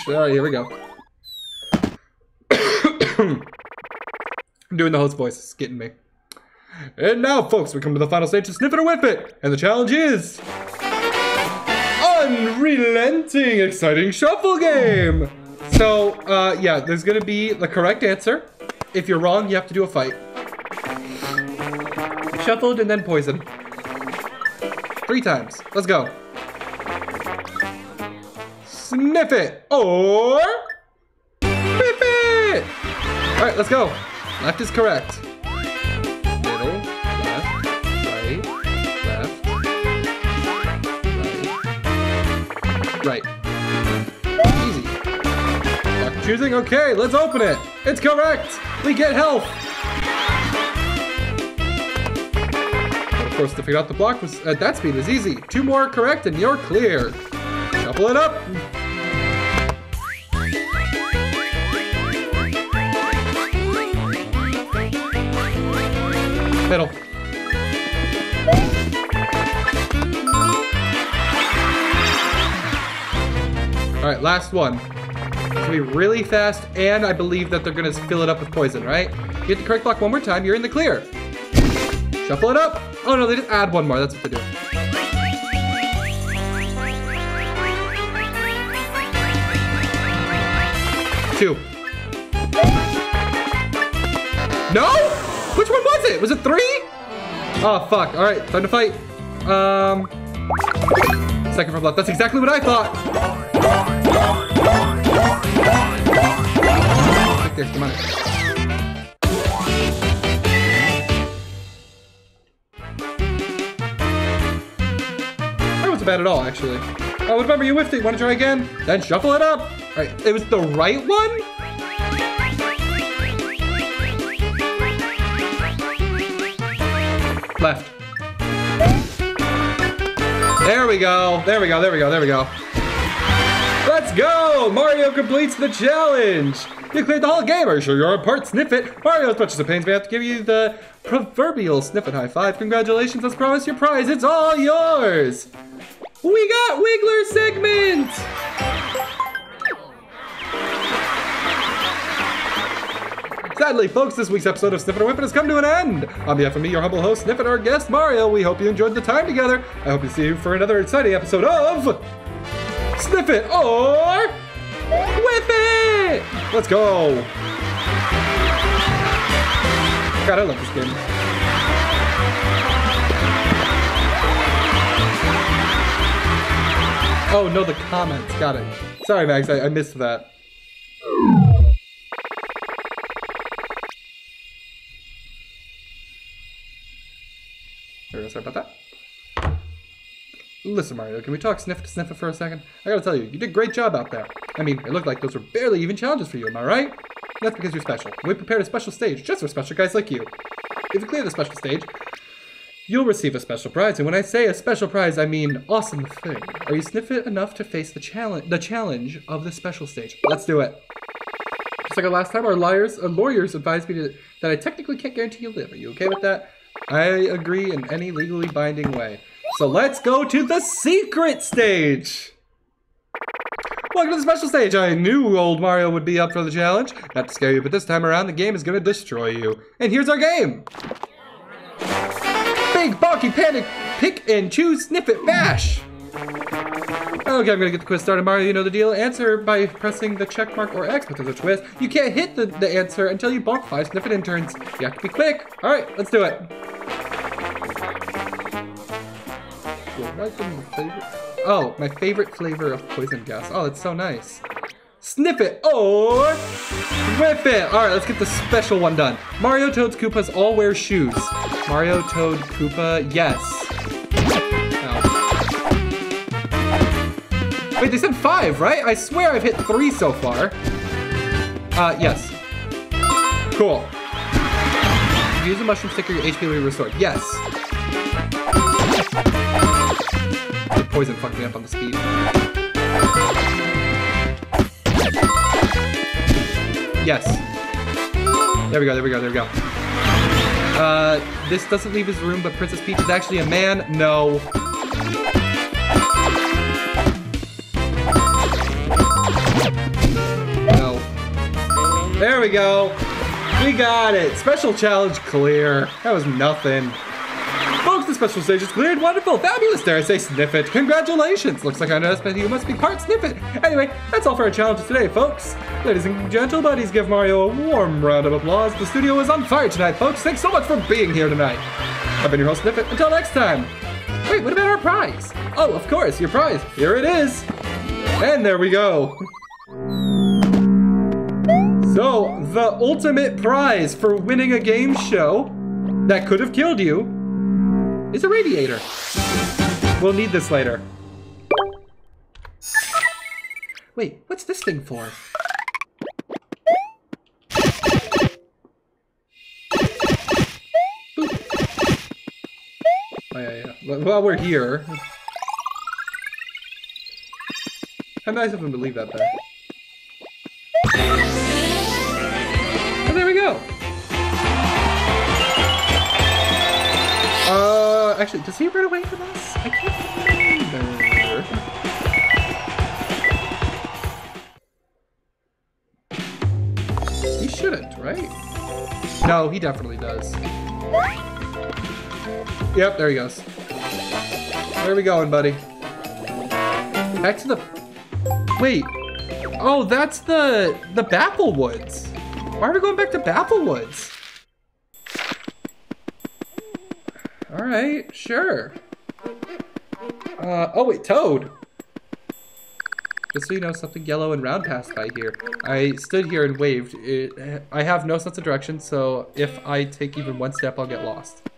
All right, here we go. I'm *coughs* doing the host voice, it's getting me. And now, folks, we come to the final stage to Snifit or Whip It. And the challenge is... Unrelenting Exciting Shuffle Game! So, uh, yeah, there's gonna be the correct answer. If you're wrong, you have to do a fight shuffled and then poison. Three times. Let's go. Sniff it or sniff it. All right, let's go. Left is correct. Right. Easy. Choosing. Okay, let's open it. It's correct. We get health. Course, to figure out the block was at that speed was easy. Two more correct and you're clear. Shuffle it up. Middle. All right, last one. It's gonna be really fast, and I believe that they're gonna fill it up with poison, right? Get the correct block one more time, you're in the clear. Shuffle it up. Oh no, they just add one more, that's what they do. Two. No? Which one was it? Was it three? Oh, fuck. All right, time to fight. Um, second from left. That's exactly what I thought. Right there, come on. Wasn't bad at all, actually. Oh, remember you whiffed it. Want to try again? Then shuffle it up. All right, it was the right one? Left. There we go. There we go. There we go. There we go. Let's go! Mario completes the challenge! You cleared the whole game. Are you sure you're a part Snifit? Mario, as much as it pains me, I have to give you the proverbial Snifit high five. Congratulations, let's promise your prize. It's all yours! We got Wiggler segment! Sadly, folks, this week's episode of Snifit or Whippet has come to an end. On behalf of me, your humble host, Snifit, our guest, Mario, we hope you enjoyed the time together. I hope to see you for another exciting episode of Sniff It or Whip It! Let's go! Love this game. Oh, no, the comments. Got it. Sorry, Max, I, I missed that. Sorry about that. Listen, Mario, can we talk sniff to sniff for a second? I gotta tell you, you did a great job out there. I mean, it looked like those were barely even challenges for you, am I right? That's because you're special. We prepared a special stage just for special guys like you. If you clear the special stage, you'll receive a special prize. And when I say a special prize, I mean awesome thing. Are you sniffit enough to face the challenge the challenge of the special stage? Let's do it. Just like our last time, our liars, our uh, lawyers advised me to, that I technically can't guarantee you'll live. Are you okay with that? I agree in any legally binding way. So let's go to the secret stage! Welcome to the special stage. I knew old Mario would be up for the challenge. Not to scare you, but this time around, the game is to destroy you. And here's our game! Big, bulky, panic, pick and choose, sniff it, bash! Okay, I'm gonna get the quiz started. Mario, you know the deal. Answer by pressing the check mark or X, but there's a twist. You can't hit the, the answer until you bonk five sniff it interns. You have to be quick. Alright, let's do it. Oh, my favorite flavor of poison gas. Oh, it's so nice. Sniff it or whip it. All right, let's get the special one done. Mario, Toads, Koopas all wear shoes. Mario, Toad, Koopa, yes. Ow. Wait, they said five, right? I swear I've hit three so far. Uh, yes. Cool. Use a mushroom sticker, your HP will be restored. Yes. Poison fucked me up on the speed. Yes. There we go, there we go, there we go. Uh, this doesn't leave his room, but Princess Peach is actually a man? No. No. There we go. We got it. Special challenge clear. That was nothing. Special stage is cleared. Wonderful. Fabulous. Dare I say Snifit. Congratulations. Looks like I noticed that you must be part Snifit. Anyway, that's all for our challenges today, folks. Ladies and gentle buddies, give Mario a warm round of applause. The studio is on fire tonight, folks. Thanks so much for being here tonight. I've been your host, Snifit. Until next time. Wait, what about our prize? Oh, of course, your prize. Here it is. And there we go. So, the ultimate prize for winning a game show that could have killed you is a radiator. We'll need this later. Wait, what's this thing for? Oh, yeah, yeah. While we're here. How nice of him to leave that there. Actually, does he run away from us? I can't remember. He shouldn't, right? No, he definitely does. Yep, there he goes. Where are we going, buddy? Back to the... Wait. Oh, that's the the Baffle Woods. Why are we going back to Baffle Woods? Right, sure. Uh, oh wait, Toad. Just so you know, something yellow and round passed by here. I stood here and waved. It, I have no sense of direction, so if I take even one step, I'll get lost.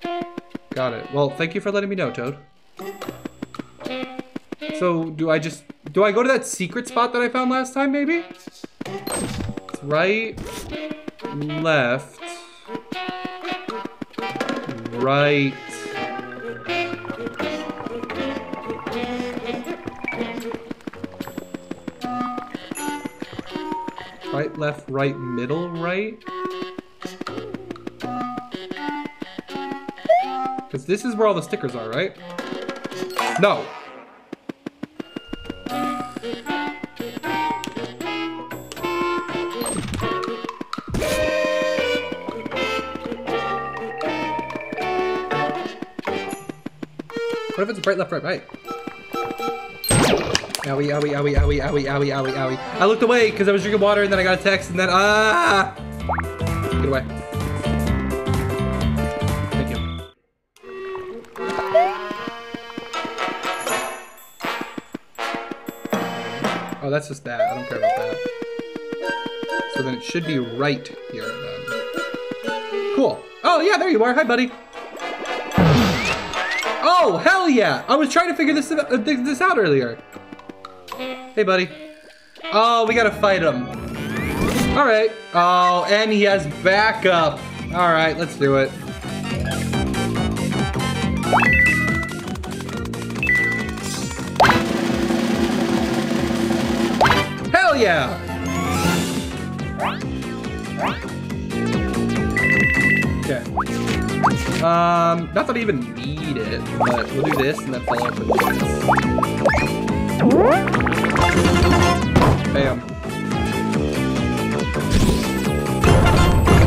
Got it. Well, thank you for letting me know, Toad. So, do I just... Do I go to that secret spot that I found last time, maybe? It's right, left, right, right, left, right, middle, right? Because this is where all the stickers are, right? No. What if it's right, left, right, right? Owie, owie, owie, owie, owie, owie, owie, owie. I looked away because I was drinking water and then I got a text and then, ah! Get away. Thank you. Oh, that's just that. I don't care about that. So then it should be right here then. Cool. Oh, yeah, there you are. Hi, buddy. Oh, hell yeah! I was trying to figure this, uh, this out earlier. Hey, buddy. Oh, we gotta fight him. All right. Oh, and he has backup. All right, let's do it. Hell yeah! Okay. Um, not that I even need it, but we'll do this and then follow up with this. Bam.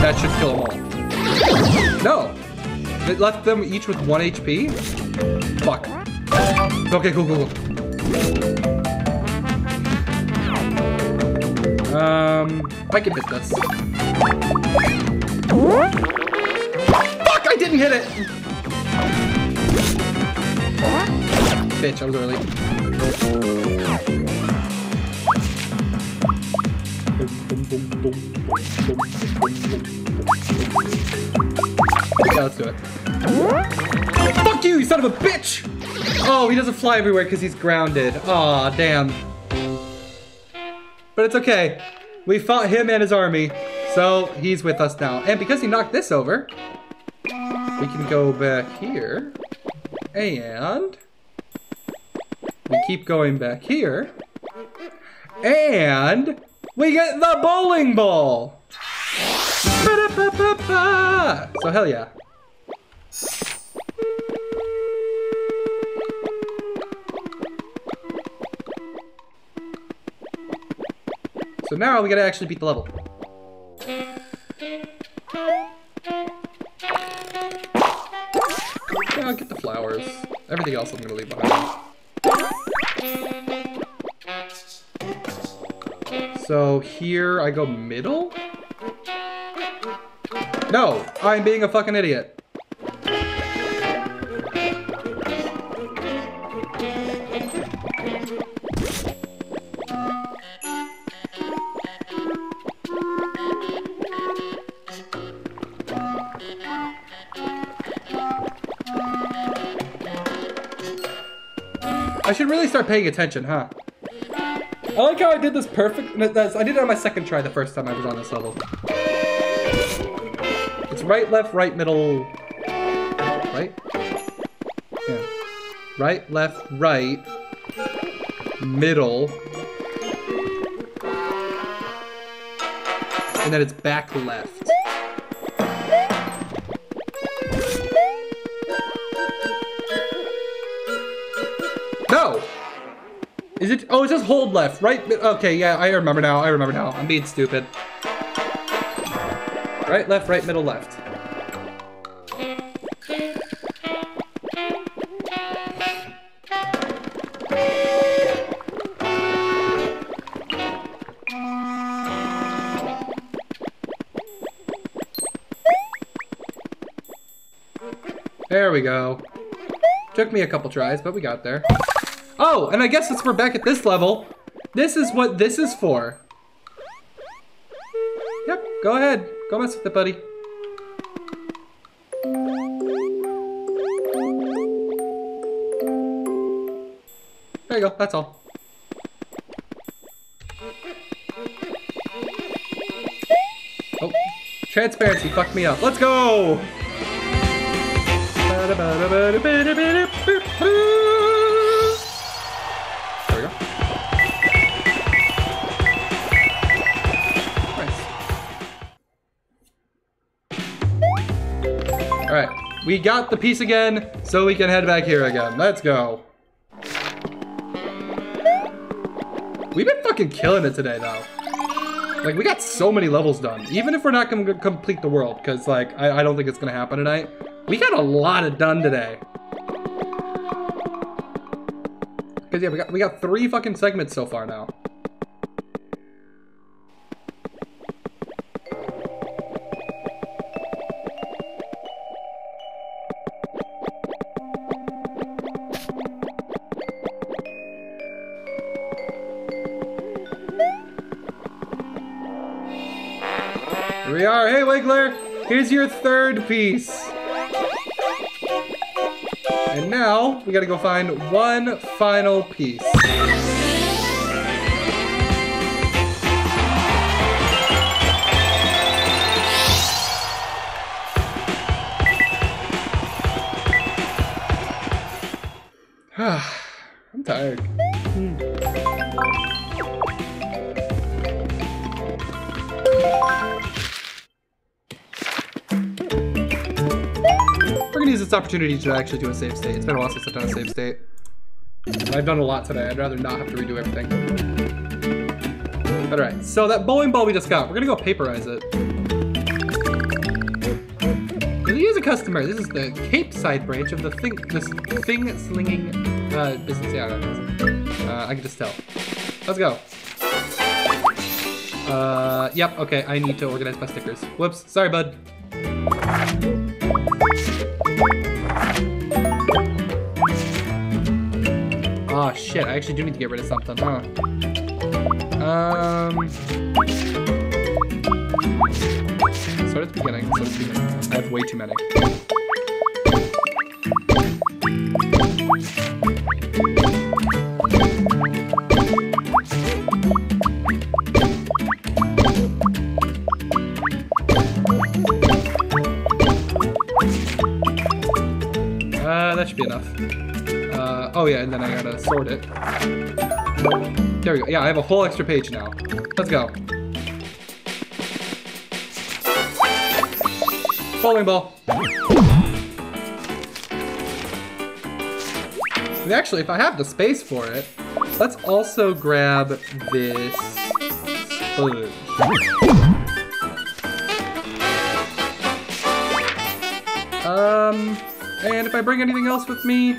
That should kill them all. No! It left them each with 1 HP? Fuck. Okay, cool, cool, cool. Um, I can hit this. Fuck, I didn't hit it! Bitch, I was Yeah, let's do it. Fuck you, you son of a bitch! Oh, he doesn't fly everywhere because he's grounded. Aw, oh, damn. But it's okay. We fought him and his army, so he's with us now. And because he knocked this over, we can go back here, and we keep going back here, and we get the bowling ball! So hell yeah. So now we gotta actually beat the level. I'll get the flowers. Everything else I'm gonna leave behind. So here I go middle? No, I'm being a fucking idiot. I should really start paying attention, huh? I like how I did this perfect. I did it on my second try the first time I was on this level. It's right, left, right, middle. Right? Yeah. Right, left, right. Middle. And then it's back left. Is it? Oh, it says hold left, right? Okay, yeah, I remember now. I remember now. I'm being stupid. Right, left, right, middle, left. There we go. Took me a couple tries, but we got there. Oh, and I guess since we're back at this level, this is what this is for. Yep, go ahead. Go mess with it, buddy. There you go, that's all. Oh, transparency fucked me up. Let's go! We got the piece again, so we can head back here again. Let's go. We've been fucking killing it today, though. Like, we got so many levels done. Even if we're not gonna complete the world, because, like, I, I don't think it's gonna happen tonight. We got a lot of done today. Because, yeah, we got, we got three fucking segments so far now. Wiggler! Here's your third piece. And now, we gotta go find one final piece. *sighs* I'm tired. Opportunity to actually do a save state. It's been a while since I've done a save state. I've done a lot today. I'd rather not have to redo everything. But alright, so that bowling ball we just got, we're gonna go paperize it. Really use a customer. This is the Cape Side branch of the thing, this thing slinging uh, business. Yeah, uh, I can just tell. Let's go. Uh, yep. Okay, I need to organize my stickers. Whoops. Sorry, bud. Oh shit, I actually do need to get rid of something, huh? Um Start at the beginning, start at the beginning. I have way too many. Yeah, and then I gotta sort it. There we go. Yeah, I have a whole extra page now. Let's go. Bowling ball. And actually, if I have the space for it, let's also grab this. Um, and if I bring anything else with me,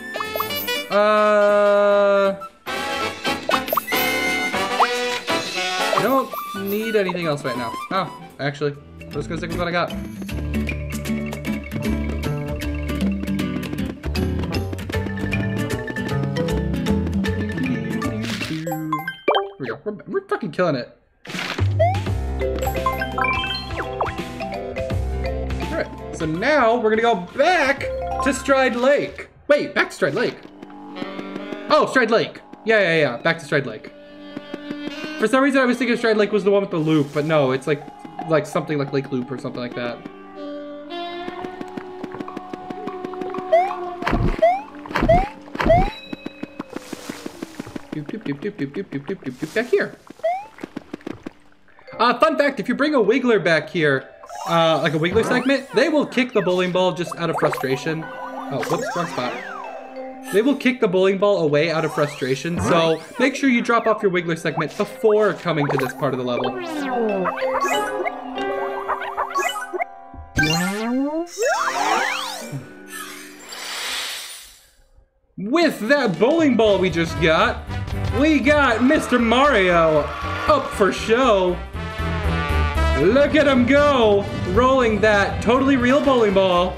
uh, I don't need anything else right now. Oh, actually, I'm just gonna stick with what I got. Here we go. We're, we're fucking killing it. Alright, so now we're gonna go back to Strike Lake. Wait, back to Strike Lake. Oh, Strike Lake. Yeah, yeah, yeah. Back to Strike Lake. For some reason, I was thinking Strike Lake was the one with the loop, but no, it's like like something like Lake Loop or something like that. Back here. Uh, fun fact, if you bring a Wiggler back here, uh, like a Wiggler segment, they will kick the bowling ball just out of frustration. Oh, whoops, wrong spot. They will kick the bowling ball away out of frustration, so make sure you drop off your Wiggler segment before coming to this part of the level. With that bowling ball we just got, we got Mr. Mario up for show. Look at him go, rolling that totally real bowling ball.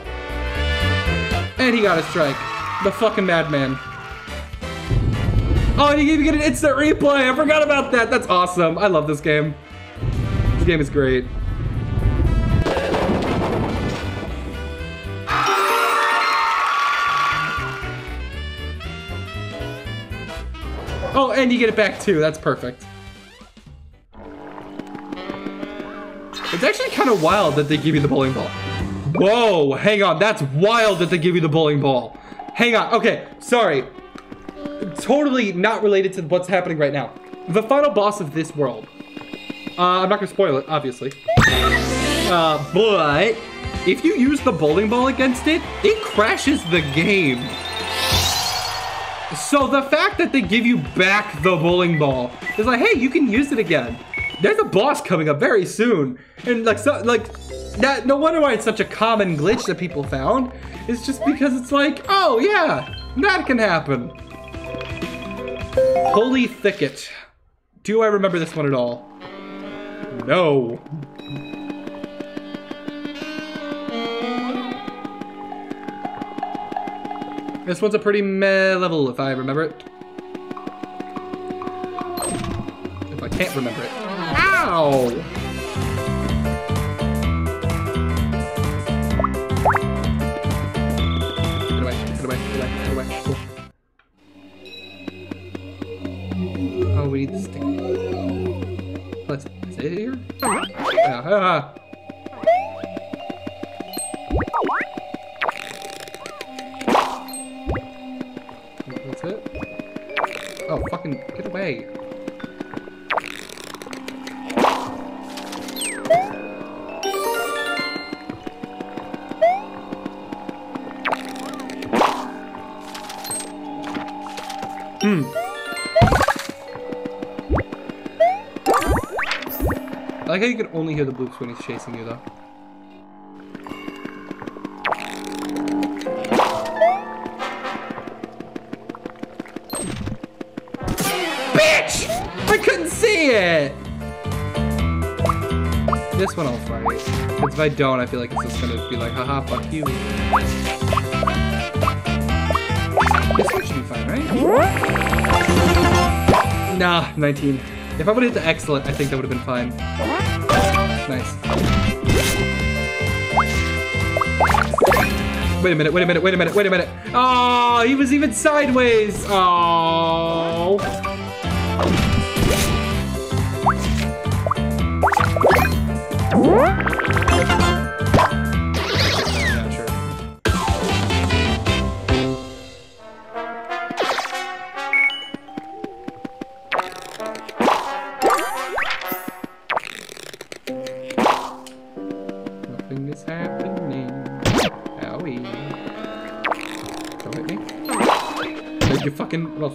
And he got a strike. The fucking madman. Oh, and you even get an instant replay. I forgot about that. That's awesome. I love this game. This game is great. Oh, and you get it back too. That's perfect. It's actually kind of wild that they give you the bowling ball. Whoa, hang on. That's wild that they give you the bowling ball. Hang on. Okay, sorry. Totally not related to what's happening right now. The final boss of this world. Uh, I'm not gonna spoil it, obviously. Uh, but if you use the bowling ball against it, it crashes the game. So the fact that they give you back the bowling ball is like, hey, you can use it again. There's a boss coming up very soon, and like, so, like, that. No wonder why it's such a common glitch that people found. It's just because it's like, oh yeah, that can happen. Holey Thicket. Do I remember this one at all? No. This one's a pretty meh level, if I remember it. If I can't remember it. Ow! Get away, get away, get away, get away. Cool. Oh, we need this thing. Let's, is it here? Yeah, ah. That's it? Oh, fucking get away. Hmm. I like how you can only hear the bloops when he's chasing you, though. Bitch! I couldn't see it! This one I'll fight. Because if I don't, I feel like it's just gonna be like, haha, fuck you. Fine, right? Nah, 19. If I would have hit the excellent, I think that would have been fine. Nice. Wait a minute, wait a minute, wait a minute, wait a minute. Oh, he was even sideways. Oh.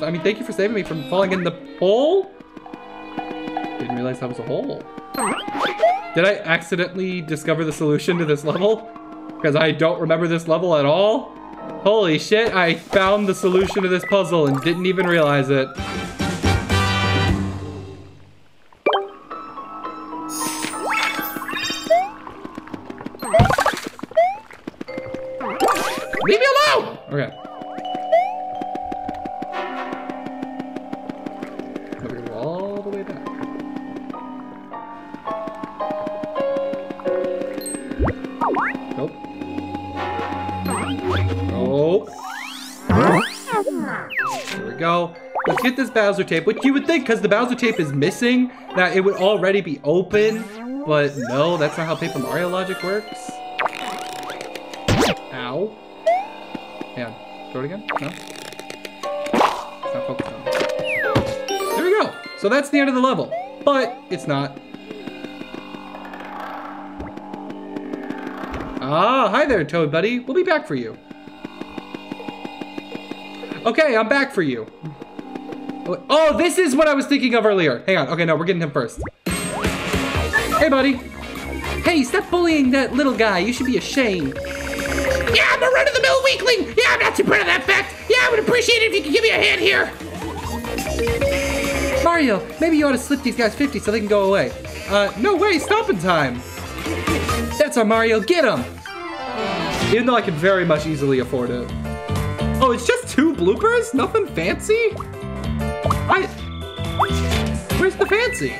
I mean, thank you for saving me from falling in the hole? Didn't realize that was a hole. Did I accidentally discover the solution to this level? Because I don't remember this level at all? Holy shit, I found the solution to this puzzle and didn't even realize it. Tape, which you would think, because the Bowser tape is missing, that it would already be open. But no, that's not how Paper Mario logic works. Ow. Yeah, throw it again? No? It's not focused on. There we go. So that's the end of the level. But it's not. Ah, hi there, Toad buddy. We'll be back for you. Okay, I'm back for you. Oh, this is what I was thinking of earlier. Hang on. Okay, no, we're getting him first. Hey, buddy. Hey, stop bullying that little guy. You should be ashamed. Yeah, I'm a run-of-the-mill weakling. Yeah, I'm not too proud of that fact. Yeah, I would appreciate it if you could give me a hand here. Mario, maybe you ought to slip these guys 50 so they can go away. Uh, no way, stopping time. That's our Mario, get him. Even though I can very much easily afford it. Oh, it's just two bloopers? Nothing fancy? I... Where's the fancy?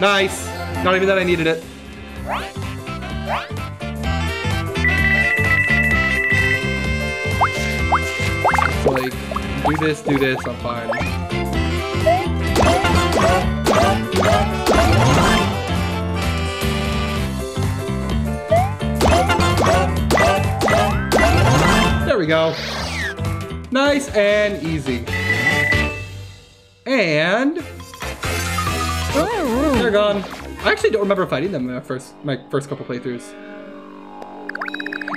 nice. Not even that I needed it. Like, do this, do this, I'm fine. There we go. Nice and easy. And oh. they're gone. I actually don't remember fighting them in my first my first couple playthroughs.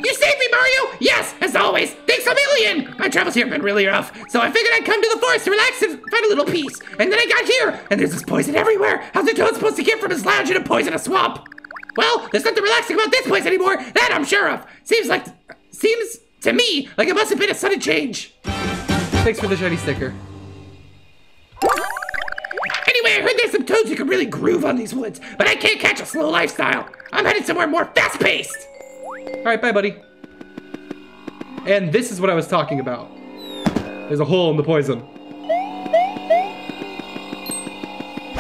You saved me, Mario! Yes, as always. Thanks a million! My travels here have been really rough, so I figured I'd come to the forest to relax and find a little peace. And then I got here, and there's this poison everywhere. How's the toad supposed to get from his lounge in a poisonous swamp? Well, there's nothing relaxing about this place anymore. That I'm sure of. Seems like, seems to me like it must have been a sudden change. Thanks for the shiny sticker. Anyway, I heard there's some toads who can really groove on these woods, but I can't catch a slow lifestyle. I'm headed somewhere more fast-paced. All right, bye, buddy. And this is what I was talking about. There's a hole in the poison.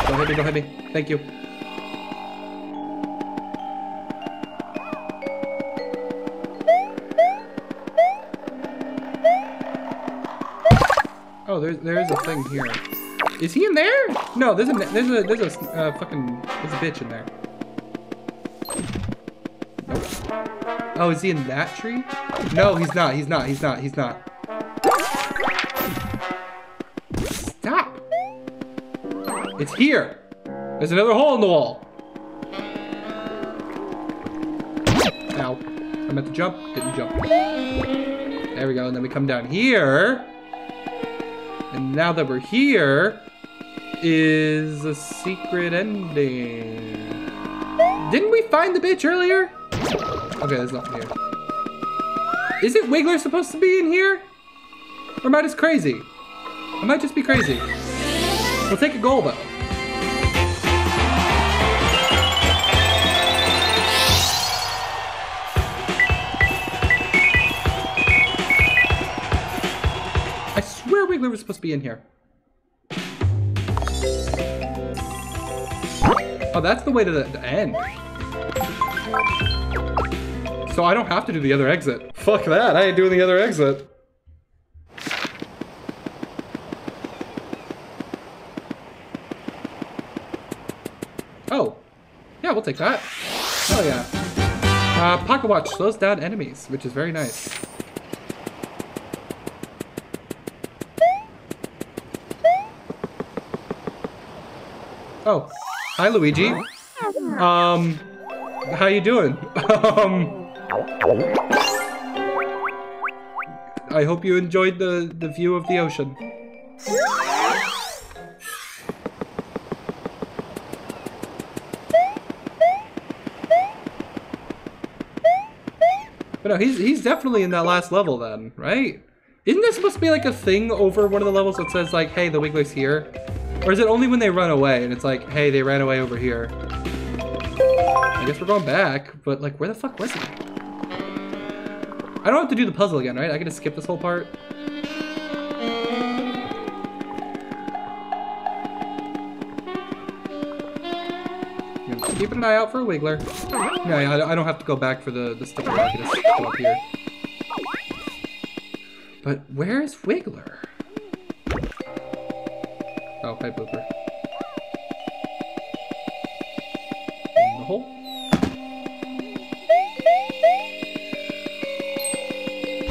Don't hit me, don't hit me. Thank you. There's there's a thing here. Is he in there? No, there's a there's a there's a uh, fucking there's a bitch in there. Nope. Oh, is he in that tree? No, he's not. He's not. He's not. He's not. Stop. It's here. There's another hole in the wall. Ow. I meant to jump. Didn't jump. There we go. And then we come down here. And now that we're here, is a secret ending. Didn't we find the bitch earlier? Okay, there's nothing here. Is it Wiggler supposed to be in here? Or am I just crazy? I might just be crazy. We'll take a goal though. Swear Wiggler was supposed to be in here. Oh, that's the way to the, the end. So I don't have to do the other exit. Fuck that, I ain't doing the other exit. Oh. Yeah, we'll take that. Oh yeah. Uh, Pocket Watch slows down enemies, which is very nice. Oh. Hi, Luigi. Um, how you doing? *laughs* um, I hope you enjoyed the, the view of the ocean. But no, he's, he's definitely in that last level then, right? Isn't there supposed to be like a thing over one of the levels that says like, hey, the Wiggler's here? Or is it only when they run away and it's like, hey, they ran away over here? I guess we're going back, but like, where the fuck was he? I don't have to do the puzzle again, right? I can just skip this whole part. Keeping an eye out for a Wiggler. Yeah, yeah, I don't have to go back for the, the sticker. I can just go up here. But where's Wiggler? Oh, hi, Blooper. In the hole.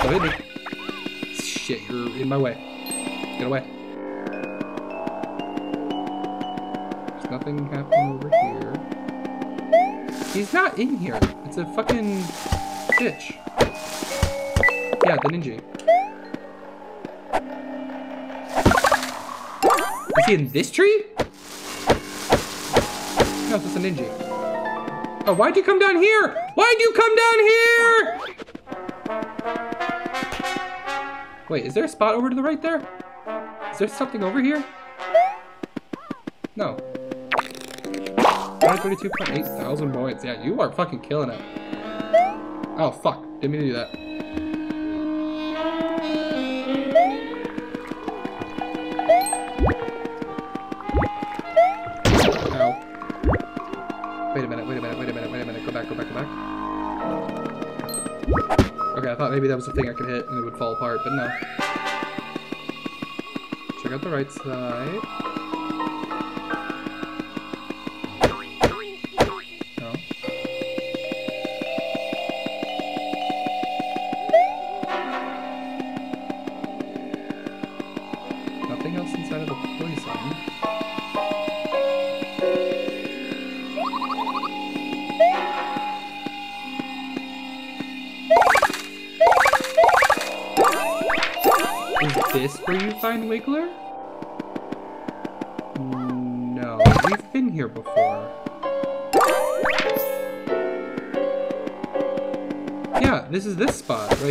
Go hit me. Shit, you're in my way. Get away. There's nothing happening over here. He's not in here. It's a fucking bitch. Yeah, the ninja. He in this tree? No, it's just a ninja. Oh, why'd you come down here? Why'd you come down here? Wait, is there a spot over to the right there? Is there something over here? No. 132.8 thousand points. Yeah, you are fucking killing it. Oh, fuck. Didn't mean to do that. Maybe that was a thing I could hit and it would fall apart, but no. Check out the right side.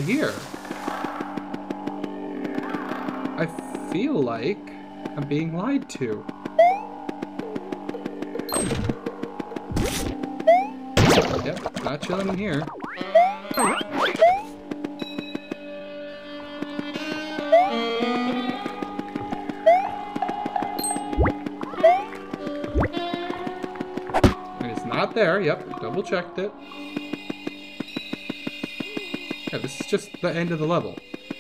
Here. I feel like I'm being lied to. Yep, not chilling in here. It's not there. Yep, double checked it. Just the end of the level.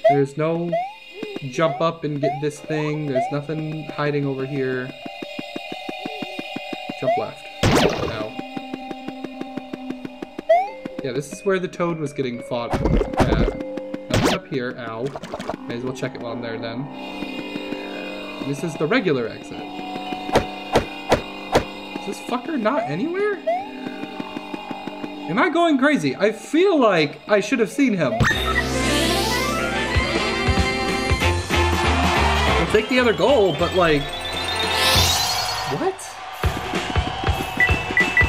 There's no jump up and get this thing. There's nothing hiding over here. Jump left. Ow. Yeah, this is where the toad was getting fought uh, at. Nothing up here. Ow. May as well check it while I'm there then. This is the regular exit. Is this fucker not anywhere? Am I going crazy? I feel like I should have seen him. I'll take the other goal, but like... What?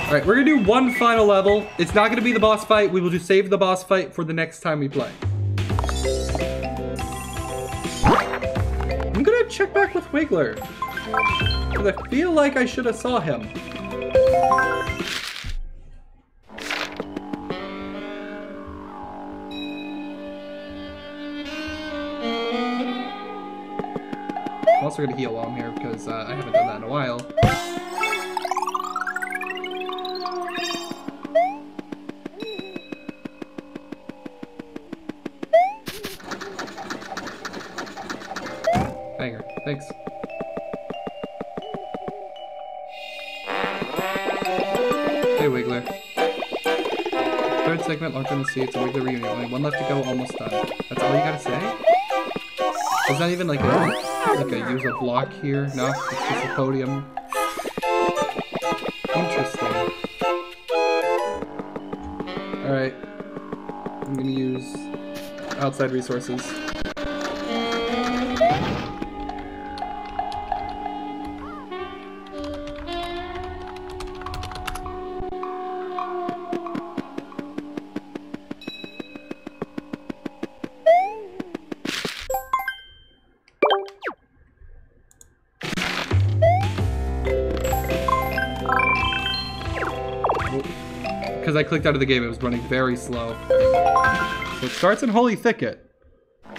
Alright, we're gonna do one final level. It's not gonna be the boss fight. We will just save the boss fight for the next time we play. I'm gonna check back with Wiggler. Because I feel like I should have saw him. Also gonna heal while I'm here because uh, I haven't done that in a while. Banger. Thanks. Hey, Wiggler. Third segment, locked in the sea. It's a Wiggler reunion. Only one left to go, almost done. That's all you gotta say? There's that even like a like I use a block here. No, it's just a podium. Interesting. All right, I'm gonna use outside resources. Clicked out of the game, it was running very slow. So it starts in Holey Thicket. Uh,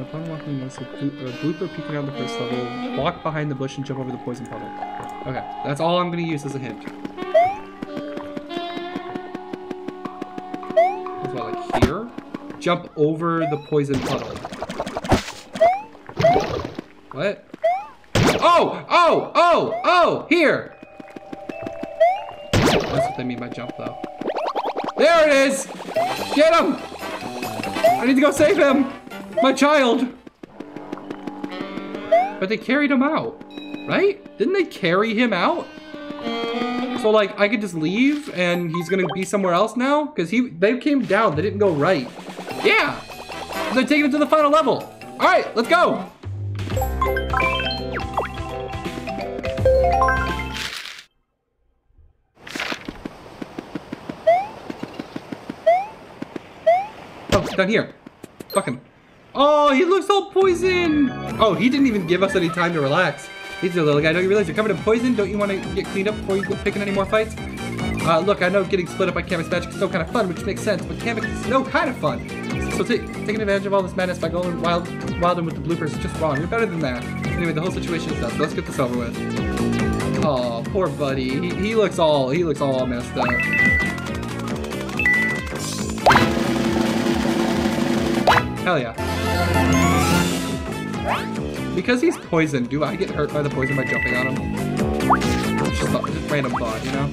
upon walking, notice a blo- a blooper peeking out the first level. Walk behind the bush and jump over the poison puddle. Okay, that's all I'm gonna use as a hint. Here? Jump over the poison puddle. Save him! My child! But they carried him out, right? Didn't they carry him out? So like, I could just leave and he's gonna be somewhere else now? Cause he, they came down, they didn't go right. Yeah! They're taking him to the final level. All right, let's go. Oh, down here. Fuck him. Oh, he looks all poisoned. Oh, he didn't even give us any time to relax. He's a little guy. Don't you realize you're covered in poison? Don't you want to get cleaned up before you go picking any more fights? Uh, look, I know getting split up by Kamek's magic is so kind of fun, which makes sense, but Kamek is no kind of fun. So taking advantage of all this madness by going wild, wild and with the bloopers is just wrong. You're better than that. Anyway, the whole situation is. So let's get this over with. Oh, poor buddy. He, he looks all he looks all messed up. Hell yeah. Because he's poisoned, do I get hurt by the poison by jumping on him? Just, just random thought, you know?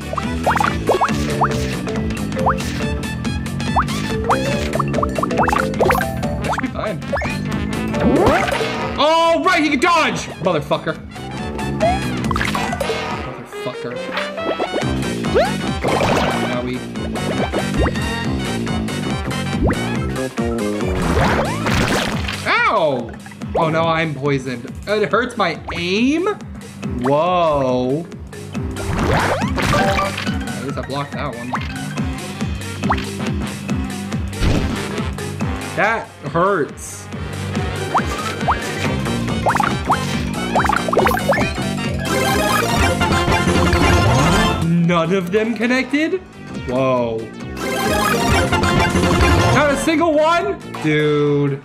That should be fine. Oh, right, he can dodge! Motherfucker. Motherfucker. Now we... Ow! Oh no, I'm poisoned. It hurts my aim? Whoa. At least I blocked that one. That hurts. None of them connected? Whoa. Not a single one? Dude.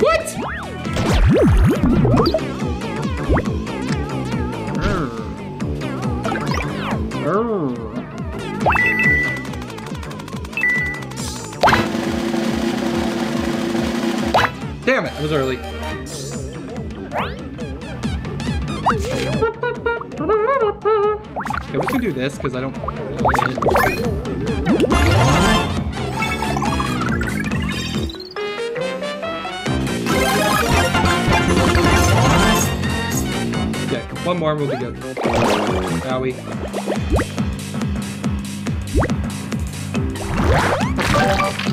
What? Damn it, I was early. Okay, we can do this because I don't. Okay, one more and we'll be good. Now we.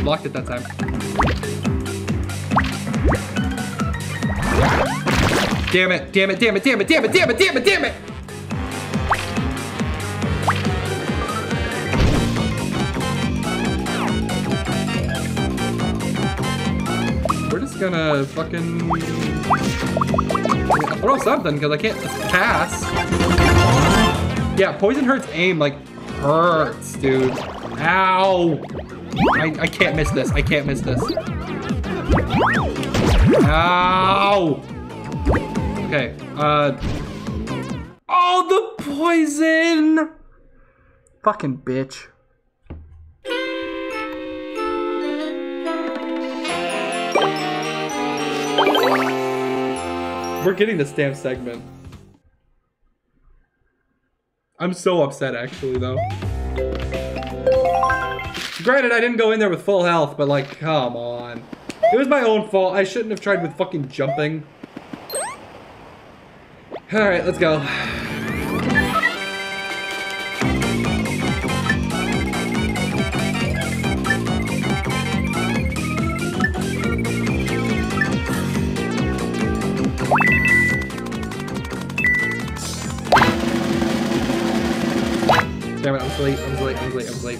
Blocked it that time. Damn it, damn it, damn it, damn it, damn it, damn it, damn it, damn it! Gonna fucking throw something because I can't pass. Yeah, poison hurts aim like hurts, dude. Ow! I, I can't miss this. I can't miss this. Ow! Okay, uh... Oh, the poison! Fucking bitch. We're getting the stamp segment. I'm so upset, actually, though. Granted, I didn't go in there with full health, but like, come on. It was my own fault. I shouldn't have tried with fucking jumping. Alright, let's go. Late, I was late, I was late, I was late.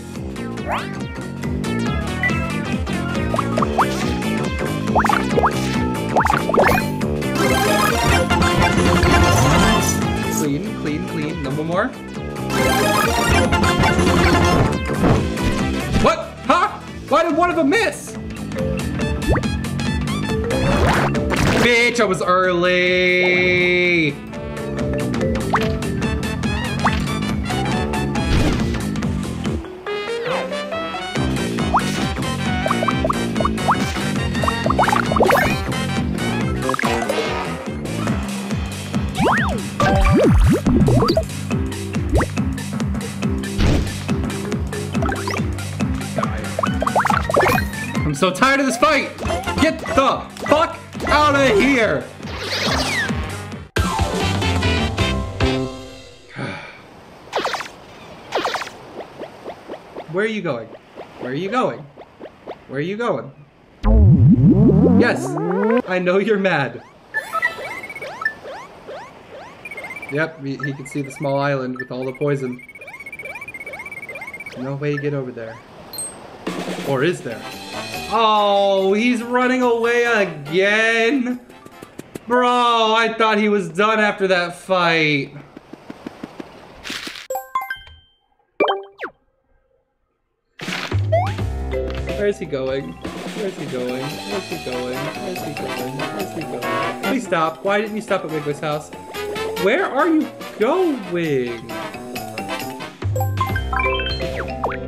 Clean, clean, clean. Number more. What? Huh? Why did one of them miss? Bitch, I was early. Where are you going? Where are you going? Yes, I know you're mad. Yep, he, he can see the small island with all the poison. No way to get over there. Or is there? Oh, he's running away again? Bro, I thought he was done after that fight. Where's he going? Where's he going? Where's he going? Where's he going? Where's he going? Please stop. Why didn't you stop at Wiggly's house? Where are you going?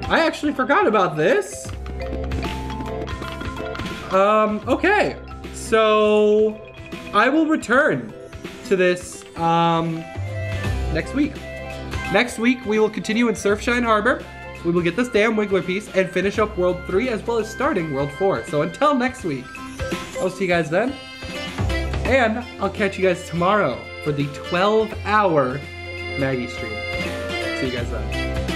I actually forgot about this. Um, okay. So, I will return to this, um, next week. Next week, we will continue in Surfshine Harbor. We will get this damn Wiggler piece and finish up World 3 as well as starting World 4. So until next week, I'll see you guys then. And I'll catch you guys tomorrow for the 12 hour Maggie stream. See you guys then.